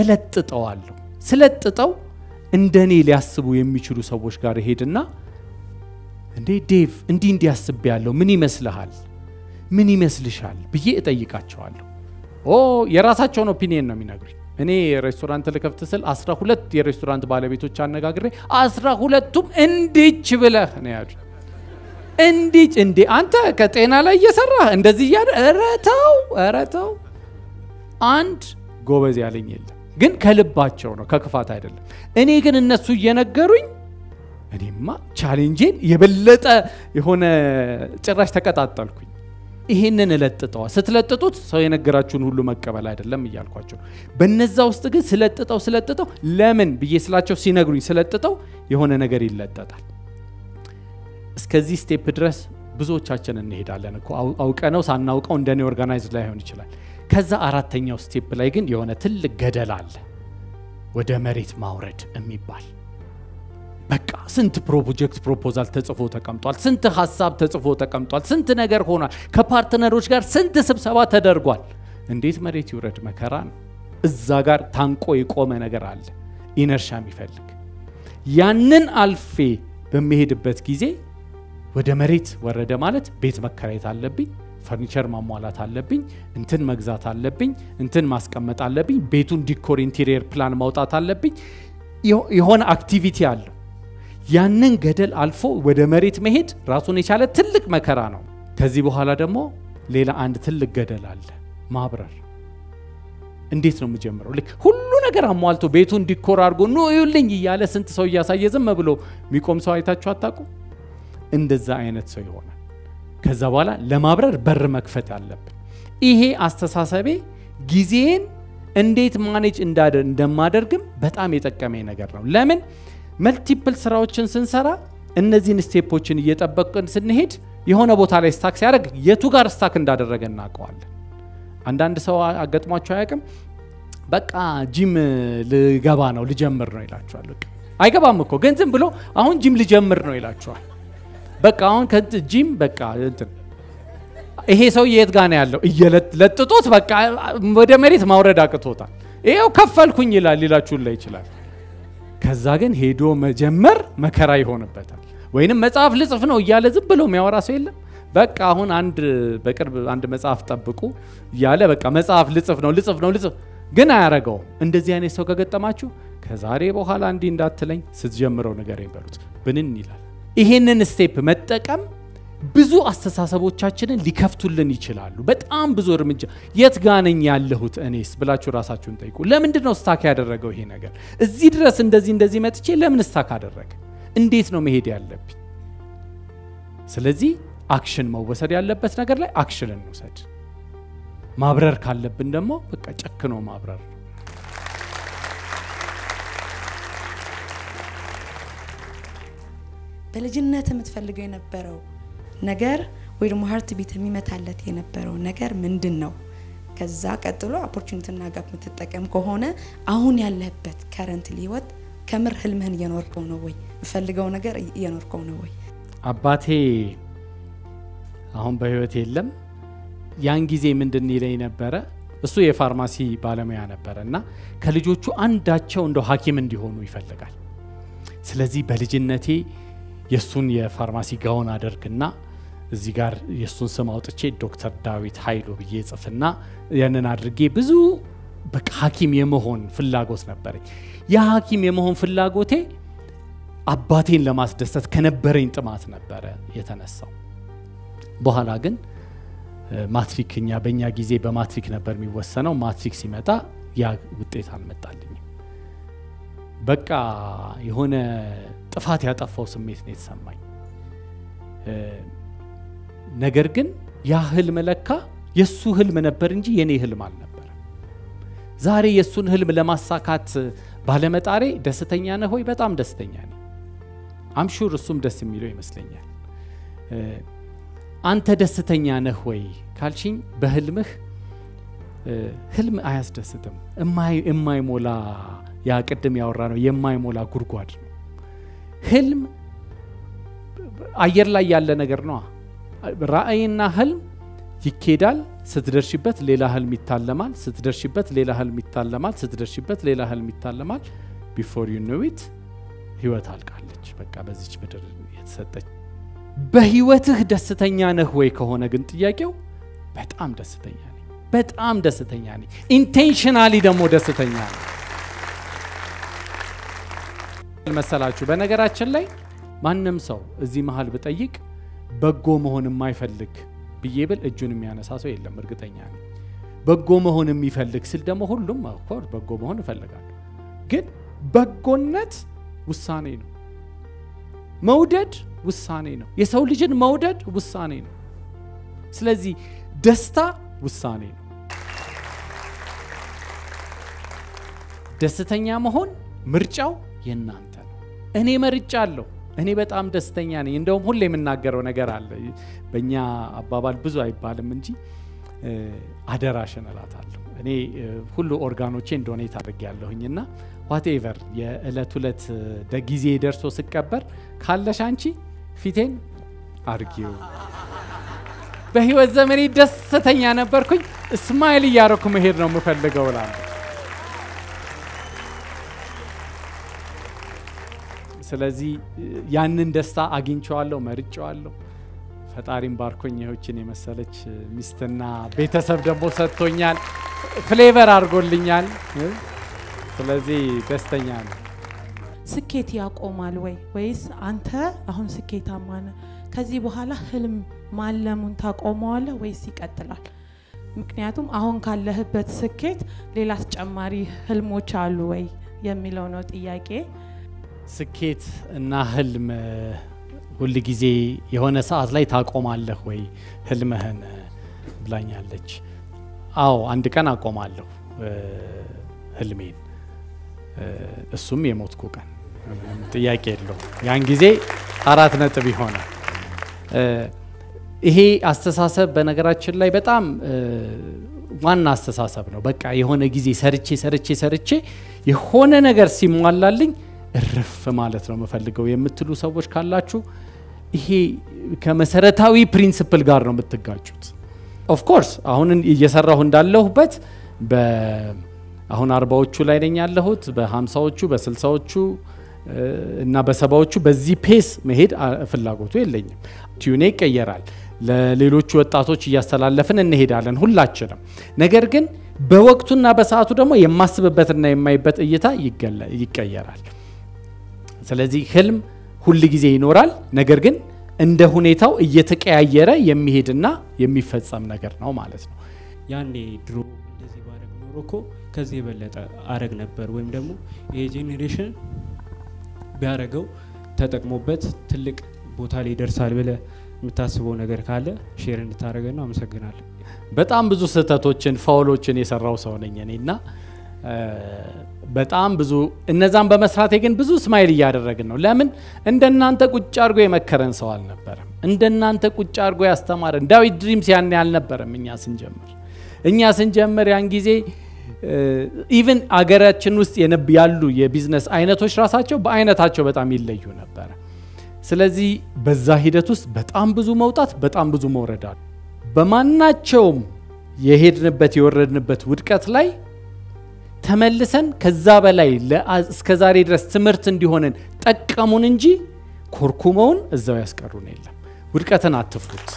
እለጥጠዋለሁ። ስለጥጠው እንደ እኔ ሊያስቡ የሚችሉ ሰዎች ጋር እሄድና እንዴ ዴቭ እንዲህ እንዲያስብ ያለው ምን ይመስልሃል? ምን ይመስልሻል ብዬ እጠይቃቸዋለሁ። ኦ የራሳቸውን ኦፒኒየን ነው የሚነግሩኝ። እኔ ሬስቶራንት ልከፍት ስል አስራ ሁለት የሬስቶራንት ባለቤቶች አነጋግሬ አስራ ሁለቱም እንዲች ብለህ ነው ያሉ። እንዲች እንዴ አንተ ከጤና ላይ እየሰራህ እንደዚህ እያለ ኧረ ተው ኧረ ተው። አንድ ጎበዝ ያለኝ የለም፣ ግን ከልባቸው ነው ከክፋት አይደለም። እኔ ግን እነሱ እየነገሩኝ እኔማ challenge ኤን የበለጠ የሆነ ጭራሽ ተቀጣጠልኩኝ። ይሄንን እለጥጠዋል። ስትለጥጡት ሰው የነገራችሁን ሁሉ መቀበል አይደለም እያልኳቸው፣ በነዛ ውስጥ ግን ስለጥጠው ስለጥጠው ለምን ብዬ ስላቸው ሲነግሩኝ ስለጥጠው የሆነ ነገር ይለጠጣል። እስከዚህ step ድረስ ብዙዎቻችን እንሄዳለን እኮ አው- አውቀነው ሳናውቀው እንደኔ organize ላይሆን ይችላል። ከዛ አራተኛው step ላይ ግን የሆነ ትልቅ ገደል አለ፣ ወደ መሬት ማውረድ የሚባል በቃ ስንት ፕሮጀክት proposal ተጽፎ ተቀምጧል። ስንት ሀሳብ ተጽፎ ተቀምጧል። ስንት ነገር ሆኗል። ከ partner ኦች ጋር ስንት ስብሰባ ተደርጓል። እንዴት መሬት ይውረድ? መከራ ነው። እዛ ጋር ታንቆ የቆመ ነገር አለ፣ inertia የሚፈልግ ያንን አልፌ በሚሄድበት ጊዜ ወደ መሬት ወረደ ማለት ቤት መከራየት አለብኝ፣ ፈርኒቸር ማሟላት አለብኝ፣ እንትን መግዛት አለብኝ፣ እንትን ማስቀመጥ አለብኝ፣ ቤቱን decor interior plan ማውጣት አለብኝ። የሆ- የሆነ activity አለው። ያንን ገደል አልፎ ወደ መሬት መሄድ ራሱን የቻለ ትልቅ መከራ ነው። ከዚህ በኋላ ደግሞ ሌላ አንድ ትልቅ ገደል አለ፣ ማብረር። እንዴት ነው የምጀምረው? ልክ ሁሉ ነገር አሟልቶ ቤቱን decor አድርጎ ኑ እዩልኝ እያለ ስንት ሰው እያሳየ ዝም ብሎ የሚቆም ሰው አይታችሁ አታውቁም? እንደዛ አይነት ሰው ይሆናል። ከዛ በኋላ ለማብረር በር መክፈት አለብን። ይሄ አስተሳሰቤ ጊዜን እንዴት manage እንደማደርግም በጣም የጠቀመኝ ነገር ነው። ለምን multiple ስራዎችን ስንሰራ እነዚህን step ኦችን እየጠበቅን ስንሄድ የሆነ ቦታ ላይ stuck ሲያደርግ የቱ ጋር stuck እንዳደረገ እናውቀዋለን። አንዳንድ ሰው አገጥሟቸው አያውቅም። በቃ ጂም ልገባ ነው ልጀምር ነው በቃ አይገባም እኮ ግን ዝም ብሎ አሁን ጂም ልጀምር ነው ይላቸዋል። በቃ አሁን ጂም በቃ እንትን ይሄ ሰው የት ጋር ነው ያለው? እየለጥጦት በቃ ወደ መሬት ማውረድ አቅቶታል። ይኸው ከፈልኩኝ ይላል ሊላችሁን ላይ ይችላል። ከዛ ግን ሄዶ መጀመር መከራ ይሆንበታል። ወይንም መጽሐፍ ልጽፍ ነው እያለ ዝም ብሎ የሚያወራ ሰው የለም። በቃ አሁን አንድ በቅርብ አንድ መጽሐፍ ጠብቁ እያለ በቃ መጽሐፍ ልጽፍ ነው ልጽፍ ነው ልጽፍ ግን አያረገውም። እንደዚህ አይነት ሰው ከገጠማችሁ ከዛሬ በኋላ እንዲህ እንዳትለኝ ስትጀምረው ነገር ይበሉት ብንን ይላል። ይሄንን step መጠቀም ብዙ አስተሳሰቦቻችንን ሊከፍቱልን ይችላሉ። በጣም ብዙ እርምጃ የት ጋ ነኝ ያለሁት እኔስ ብላችሁ ራሳችሁን ጠይቁ። ለምንድን ነው stuck ያደረገው ይሄ ነገር? እዚህ ድረስ እንደዚህ እንደዚህ መጥቼ ለምን stuck አደረገ? እንዴት ነው መሄድ ያለብኝ? ስለዚህ action መወሰድ ያለበት ነገር ላይ action እንውሰድ። ማብረር ካለብን ደግሞ በቃ ጨክኖ ማብረር ነው። በልጅነት የምትፈልገው የነበረው ነገር ወይ ደግሞ heart beat የሚመታለት የነበረው ነገር ምንድን ነው? ከዛ ቀጥሎ opportunity ና gap የምትጠቀም ከሆነ አሁን ያለህበት current ህይወት ከምር ህልምህን እየኖርከው ነው ወይ? የምፈልገው ነገር እየኖርከው ነው ወይ? አባቴ አሁን በህይወት የለም። ያን ጊዜ ምንድን ይለኝ ነበረ? እሱ የፋርማሲ ባለሙያ ነበረ እና ከልጆቹ አንዳቸው እንደው ሐኪም እንዲሆኑ ይፈልጋል። ስለዚህ በልጅነቴ የእሱን የፋርማሲ ጋውን አደርግና እዚህ ጋር የእሱን ስም አውጥቼ ዶክተር ዳዊት ኃይሉ ብዬ ጽፍና ያንን አድርጌ ብዙ በቃ ሐኪም የመሆን ፍላጎት ነበረኝ። ያ ሐኪም የመሆን ፍላጎቴ አባቴን ለማስደሰት ከነበረኝ ጥማት ነበረ የተነሳው። በኋላ ግን ማትሪክ እኛ በእኛ ጊዜ በማትሪክ ነበር የሚወሰነው። ማትሪክ ሲመጣ ያ ውጤት አልመጣልኝም። በቃ የሆነ ጥፋት ያጠፋው ስሜት ነው የተሰማኝ። ነገር ግን ያ ህልም ለካ የእሱ ህልም ነበር እንጂ የኔ ህልም አልነበረ። ዛሬ የእሱን ህልም ለማሳካት ባለመጣሬ ደስተኛ ነህ ወይ? በጣም ደስተኛ ነኝ። አምሹር እሱም ደስ የሚለው ይመስለኛል። አንተ ደስተኛ ነህ ወይ ካልሽኝ፣ በህልምህ ህልም አያስደስትም። የማይሞላ ያ ቅድም ያወራ ነው የማይሞላ ጉድጓድ ነው። ህልም አየር ላይ ያለ ነገር ነዋ። ራእይና ህልም ይኬዳል። ስትደርሽበት ሌላ ህልም ይታለማል። ስትደርሽበት ሌላ ህልም ይታለማል። ስትደርሽበት ሌላ ህልም ይታለማል። before you know it ህይወት አልቃለች። በቃ በዚች ምድር የተሰጠች። በህይወትህ ደስተኛ ነህ ወይ ከሆነ ግን ጥያቄው በጣም ደስተኛ ነኝ። በጣም ደስተኛ ነኝ። intentionally ደግሞ ደስተኛ ነኝ መሰላችሁ። በነገራችን ላይ ማንም ሰው እዚህ መሀል ብጠይቅ በጎ መሆን የማይፈልግ ብዬ ብል እጁን የሚያነሳ ሰው የለም፣ እርግጠኛ ነኝ። በጎ መሆን የሚፈልግ ስል ደግሞ ሁሉም of course በጎ መሆን እፈልጋለሁ። ግን በጎነት ውሳኔ ነው። መውደድ ውሳኔ ነው። የሰው ልጅን መውደድ ውሳኔ ነው። ስለዚህ ደስታ ውሳኔ ነው። ደስተኛ መሆን ምርጫው የእናንተ ነው። እኔ መርጫለሁ። እኔ በጣም ደስተኛ ነኝ። እንደውም ሁሌ የምናገረው ነገር አለ። በእኛ አባባል ብዙ አይባልም እንጂ አደራሽን እላታለሁ። እኔ ሁሉ ኦርጋኖቼን ዶኔት አድርጌያለሁኝ እና ዋቴቨር የዕለት ሁለት ጊዜ ደርሶ ስቀበር ካለሽ አንቺ ፊቴን አርጊው። በህይወት ዘመኔ ደስተኛ ነበርኩኝ። እስማይል እያረኩ መሄድ ነው የምፈልገው እላለሁ። ስለዚህ ያንን ደስታ አግኝቼዋለሁ፣ መርጬዋለሁ። ፈጣሪም ባርኮኝ ይህችን የመሰለች ሚስትና ቤተሰብ ደግሞ ሰጥቶኛል፣ ፍሌቨር አድርጎልኛል። ስለዚህ ደስተኛ ነው። ስኬት ያቆማል ወይ ወይስ አንተ አሁን ስኬታማ ነህ፣ ከዚህ በኋላ ህልም ማለሙን ታቆመዋለህ ወይስ ይቀጥላል? ምክንያቱም አሁን ካለህበት ስኬት ሌላ አስጨማሪ ህልሞች አሉ ወይ የሚለው ነው ጥያቄ። ስኬት እና ህልም ሁል ጊዜ የሆነ ሰዓት ላይ ታቆማለህ ወይ ህልምህን ብላኛለች። አዎ አንድ ቀን አቆማለሁ ህልሜን እሱም የሞትኩ ቀን ጥያቄ የለውም። ያን ጊዜ አራት ነጥብ ይሆናል። ይሄ አስተሳሰብ በነገራችን ላይ በጣም ዋና አስተሳሰብ ነው። በቃ የሆነ ጊዜ ሰርቼ ሰርቼ ሰርቼ የሆነ ነገር ሲሟላልኝ እርፍ ማለት ነው የምፈልገው የምትሉ ሰዎች ካላችሁ ይሄ ከመሰረታዊ principle ጋር ነው የምትጋጩት። of course አሁን እየሰራሁ እንዳለሁበት አሁን አርባዎቹ ላይ ነኝ ያለሁት በሀምሳዎቹ በስልሳዎቹ እና በሰባዎቹ በዚህ pace መሄድ ፍላጎቱ የለኝም። ቲዩኔ ይቀየራል። ለሌሎቹ ወጣቶች እያስተላለፍን እንሄዳለን ሁላችንም። ነገር ግን በወቅቱና በሰዓቱ ደግሞ የማስብበትና የማይበት እይታ ይቀየራል። ስለዚህ ህልም ሁል ጊዜ ይኖራል። ነገር ግን እንደ ሁኔታው እየተቀያየረ የሚሄድና የሚፈጸም ነገር ነው ማለት ነው። ያኔ ድሮ እንደዚህ ባረግ ኖሮ እኮ ከዚህ የበለጠ አረግ ነበር ወይም ደግሞ ይሄ generation ቢያረገው ተጠቅሞበት ትልቅ ቦታ ላይ ይደርሳል ብለህ የምታስበው ነገር ካለ share እንድታደርግ ነው። አመሰግናለሁ። በጣም ብዙ ስህተቶችን foul ኦችን የሰራው ሰው ነኝ እኔ እና እ፣ በጣም ብዙ እነዛን በመስራቴ ግን ብዙ smile እያደረግን ነው። ለምን እንደናንተ ቁጭ አድርጎ የመከረን ሰው አልነበረም። እንደናንተ ቁጭ አድርጎ ያስተማረን ዳዊት ድሪምስ ያኔ አልነበረም። እኛ ስንጀምር እኛ ስንጀምር ያን ጊዜ even አገራችን ውስጥ ያሉ የቢዝነስ አይነቶች ራሳቸው በአይነታቸው በጣም ይለዩ ነበረ። ስለዚህ በዛ ሂደት ውስጥ በጣም ብዙ መውጣት፣ በጣም ብዙ መውረድ በማናቸውም የሄድንበት የወረድንበት ውድቀት ላይ ተመልሰን ከዛ በላይ እስከ ዛሬ ድረስ ትምህርት እንዲሆነን ጠቀሙን እንጂ ኮርኩመውን እዛው ያስቀሩን የለም። ውድቀትን አትፍሩት።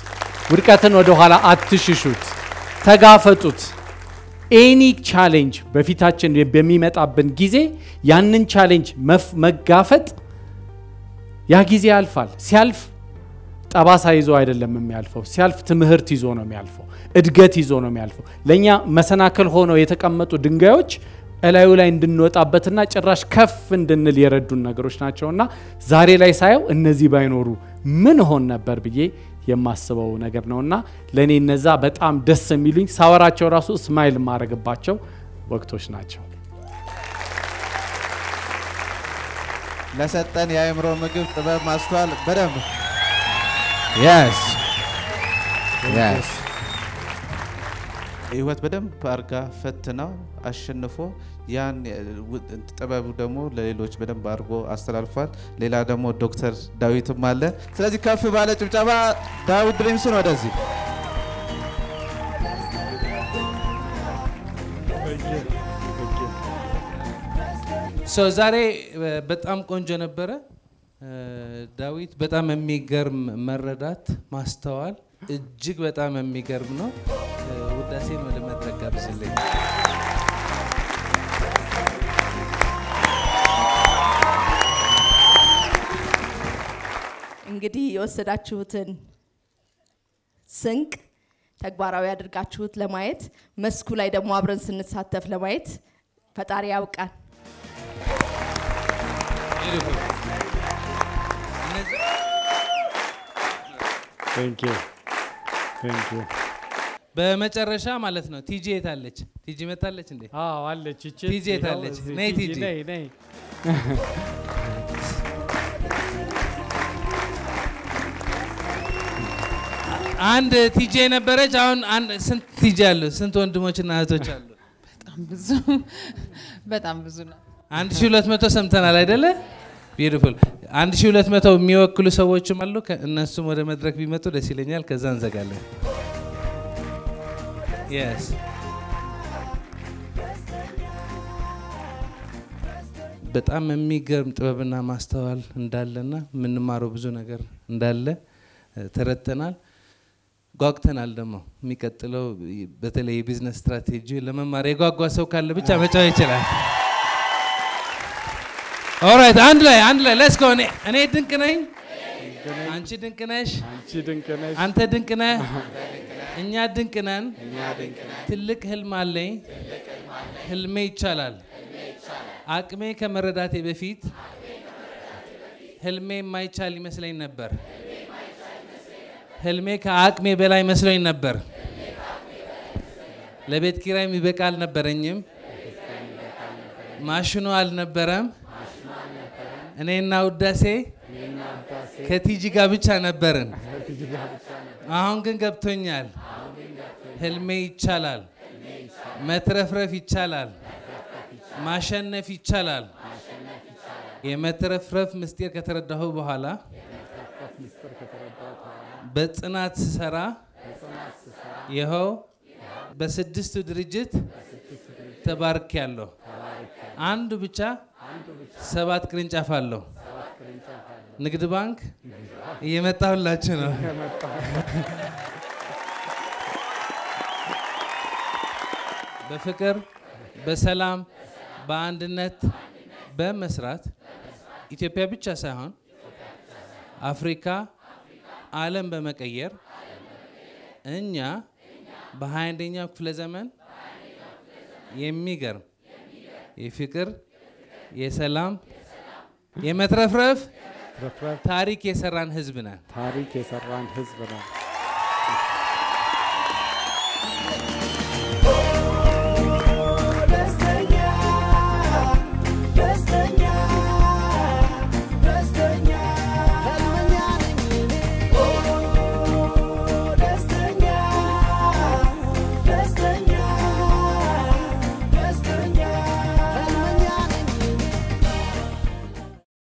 ውድቀትን ወደኋላ አትሽሹት፣ ተጋፈጡት። any challenge በፊታችን በሚመጣብን ጊዜ ያንን challenge መጋፈጥ ያ ጊዜ ያልፋል። ሲያልፍ ጠባሳ ይዞ አይደለም የሚያልፈው። ሲያልፍ ትምህርት ይዞ ነው የሚያልፈው። እድገት ይዞ ነው የሚያልፈው። ለእኛ መሰናክል ሆነው የተቀመጡ ድንጋዮች እላዩ ላይ እንድንወጣበትና ጭራሽ ከፍ እንድንል የረዱን ነገሮች ናቸውና ዛሬ ላይ ሳየው እነዚህ ባይኖሩ ምን እንሆን ነበር ብዬ የማስበው ነገር ነውና ለእኔ እነዛ በጣም ደስ የሚሉኝ ሳወራቸው ራሱ smile የማረግባቸው ወቅቶች ናቸው። ለሰጠን የአእምሮ ምግብ ጥበብ ማስተዋል በደንብ yes yes ህይወት በደንብ አርጋ ፈትናው አሸንፎ ያን ጥበቡ ደግሞ ለሌሎች በደንብ አድርጎ አስተላልፏል። ሌላ ደግሞ ዶክተር ዳዊትም አለ። ስለዚህ ከፍ ባለ ጭብጨባ ዳዊት ድሪምስን ወደዚህ so ዛሬ በጣም ቆንጆ ነበረ። ዳዊት በጣም የሚገርም መረዳት ማስተዋል እጅግ በጣም የሚገርም ነው። ውዳሴን ወደ መድረክ ጋብዝልኝ። እንግዲህ የወሰዳችሁትን ስንቅ ተግባራዊ አድርጋችሁት ለማየት መስኩ ላይ ደግሞ አብረን ስንሳተፍ ለማየት ፈጣሪ ያውቃን። በመጨረሻ ማለት ነው ቲጂ የት አለች? ቲጂ መታለች እንዴ? አዎ አለች። ይቺ ቲጂ የት አለች? ነይ ቲጂ። ነይ ነይ። አንድ ቲጂ የነበረች አሁን አንድ ስንት ቲጂ አሉ? ስንት ወንድሞችና እህቶች አሉ? በጣም ብዙ በጣም ብዙ ነው። አንድ ሺህ ሁለት መቶ ሰምተናል አይደለ? beautiful። አንድ ሺህ ሁለት መቶ የሚወክሉ ሰዎችም አሉ። እነሱም ወደ መድረክ ቢመጡ ደስ ይለኛል። ከዛ እንዘጋለን። yes በጣም የሚገርም ጥበብና ማስተዋል እንዳለና የምንማረው ብዙ ነገር እንዳለ ተረድተናል። ጓጉተናል ደግሞ የሚቀጥለው በተለይ የቢዝነስ ስትራቴጂ ለመማር የጓጓ ሰው ካለ ብቻ መጫወት ይችላል። alright አንድ ላይ አንድ ላይ let's go። እኔ እኔ ድንቅ ነኝ፣ አንቺ ድንቅ ነሽ፣ አንቺ ድንቅ ነሽ፣ አንተ ድንቅ ነህ፣ እኛ ድንቅ ነን። ትልቅ ህልም አለኝ፣ ህልሜ ይቻላል። አቅሜ ከመረዳቴ በፊት ህልሜ የማይቻል ይመስለኝ ነበር። ህልሜ ከአቅሜ በላይ መስሎኝ ነበር። ለቤት ኪራይ የሚበቃ አልነበረኝም። ማሽኑ አልነበረም። እኔና ውዳሴ ከቲጂ ጋር ብቻ ነበርን። አሁን ግን ገብቶኛል። ህልሜ ይቻላል፣ መትረፍረፍ ይቻላል፣ ማሸነፍ ይቻላል። የመትረፍረፍ ምስጢር ከተረዳሁ በኋላ በጽናት ስሰራ ይኸው በስድስቱ ድርጅት ተባርክ ያለሁ። አንዱ ብቻ ሰባት ቅርንጫፍ አለው። ንግድ ባንክ እየመጣሁላችሁ ነው። በፍቅር በሰላም በአንድነት በመስራት ኢትዮጵያ ብቻ ሳይሆን አፍሪካ ዓለም በመቀየር እኛ በ21ኛው ክፍለ ዘመን የሚገርም የፍቅር የሰላም የመትረፍረፍ ታሪክ የሰራን ህዝብ ነን። ታሪክ የሰራን ህዝብ ነው።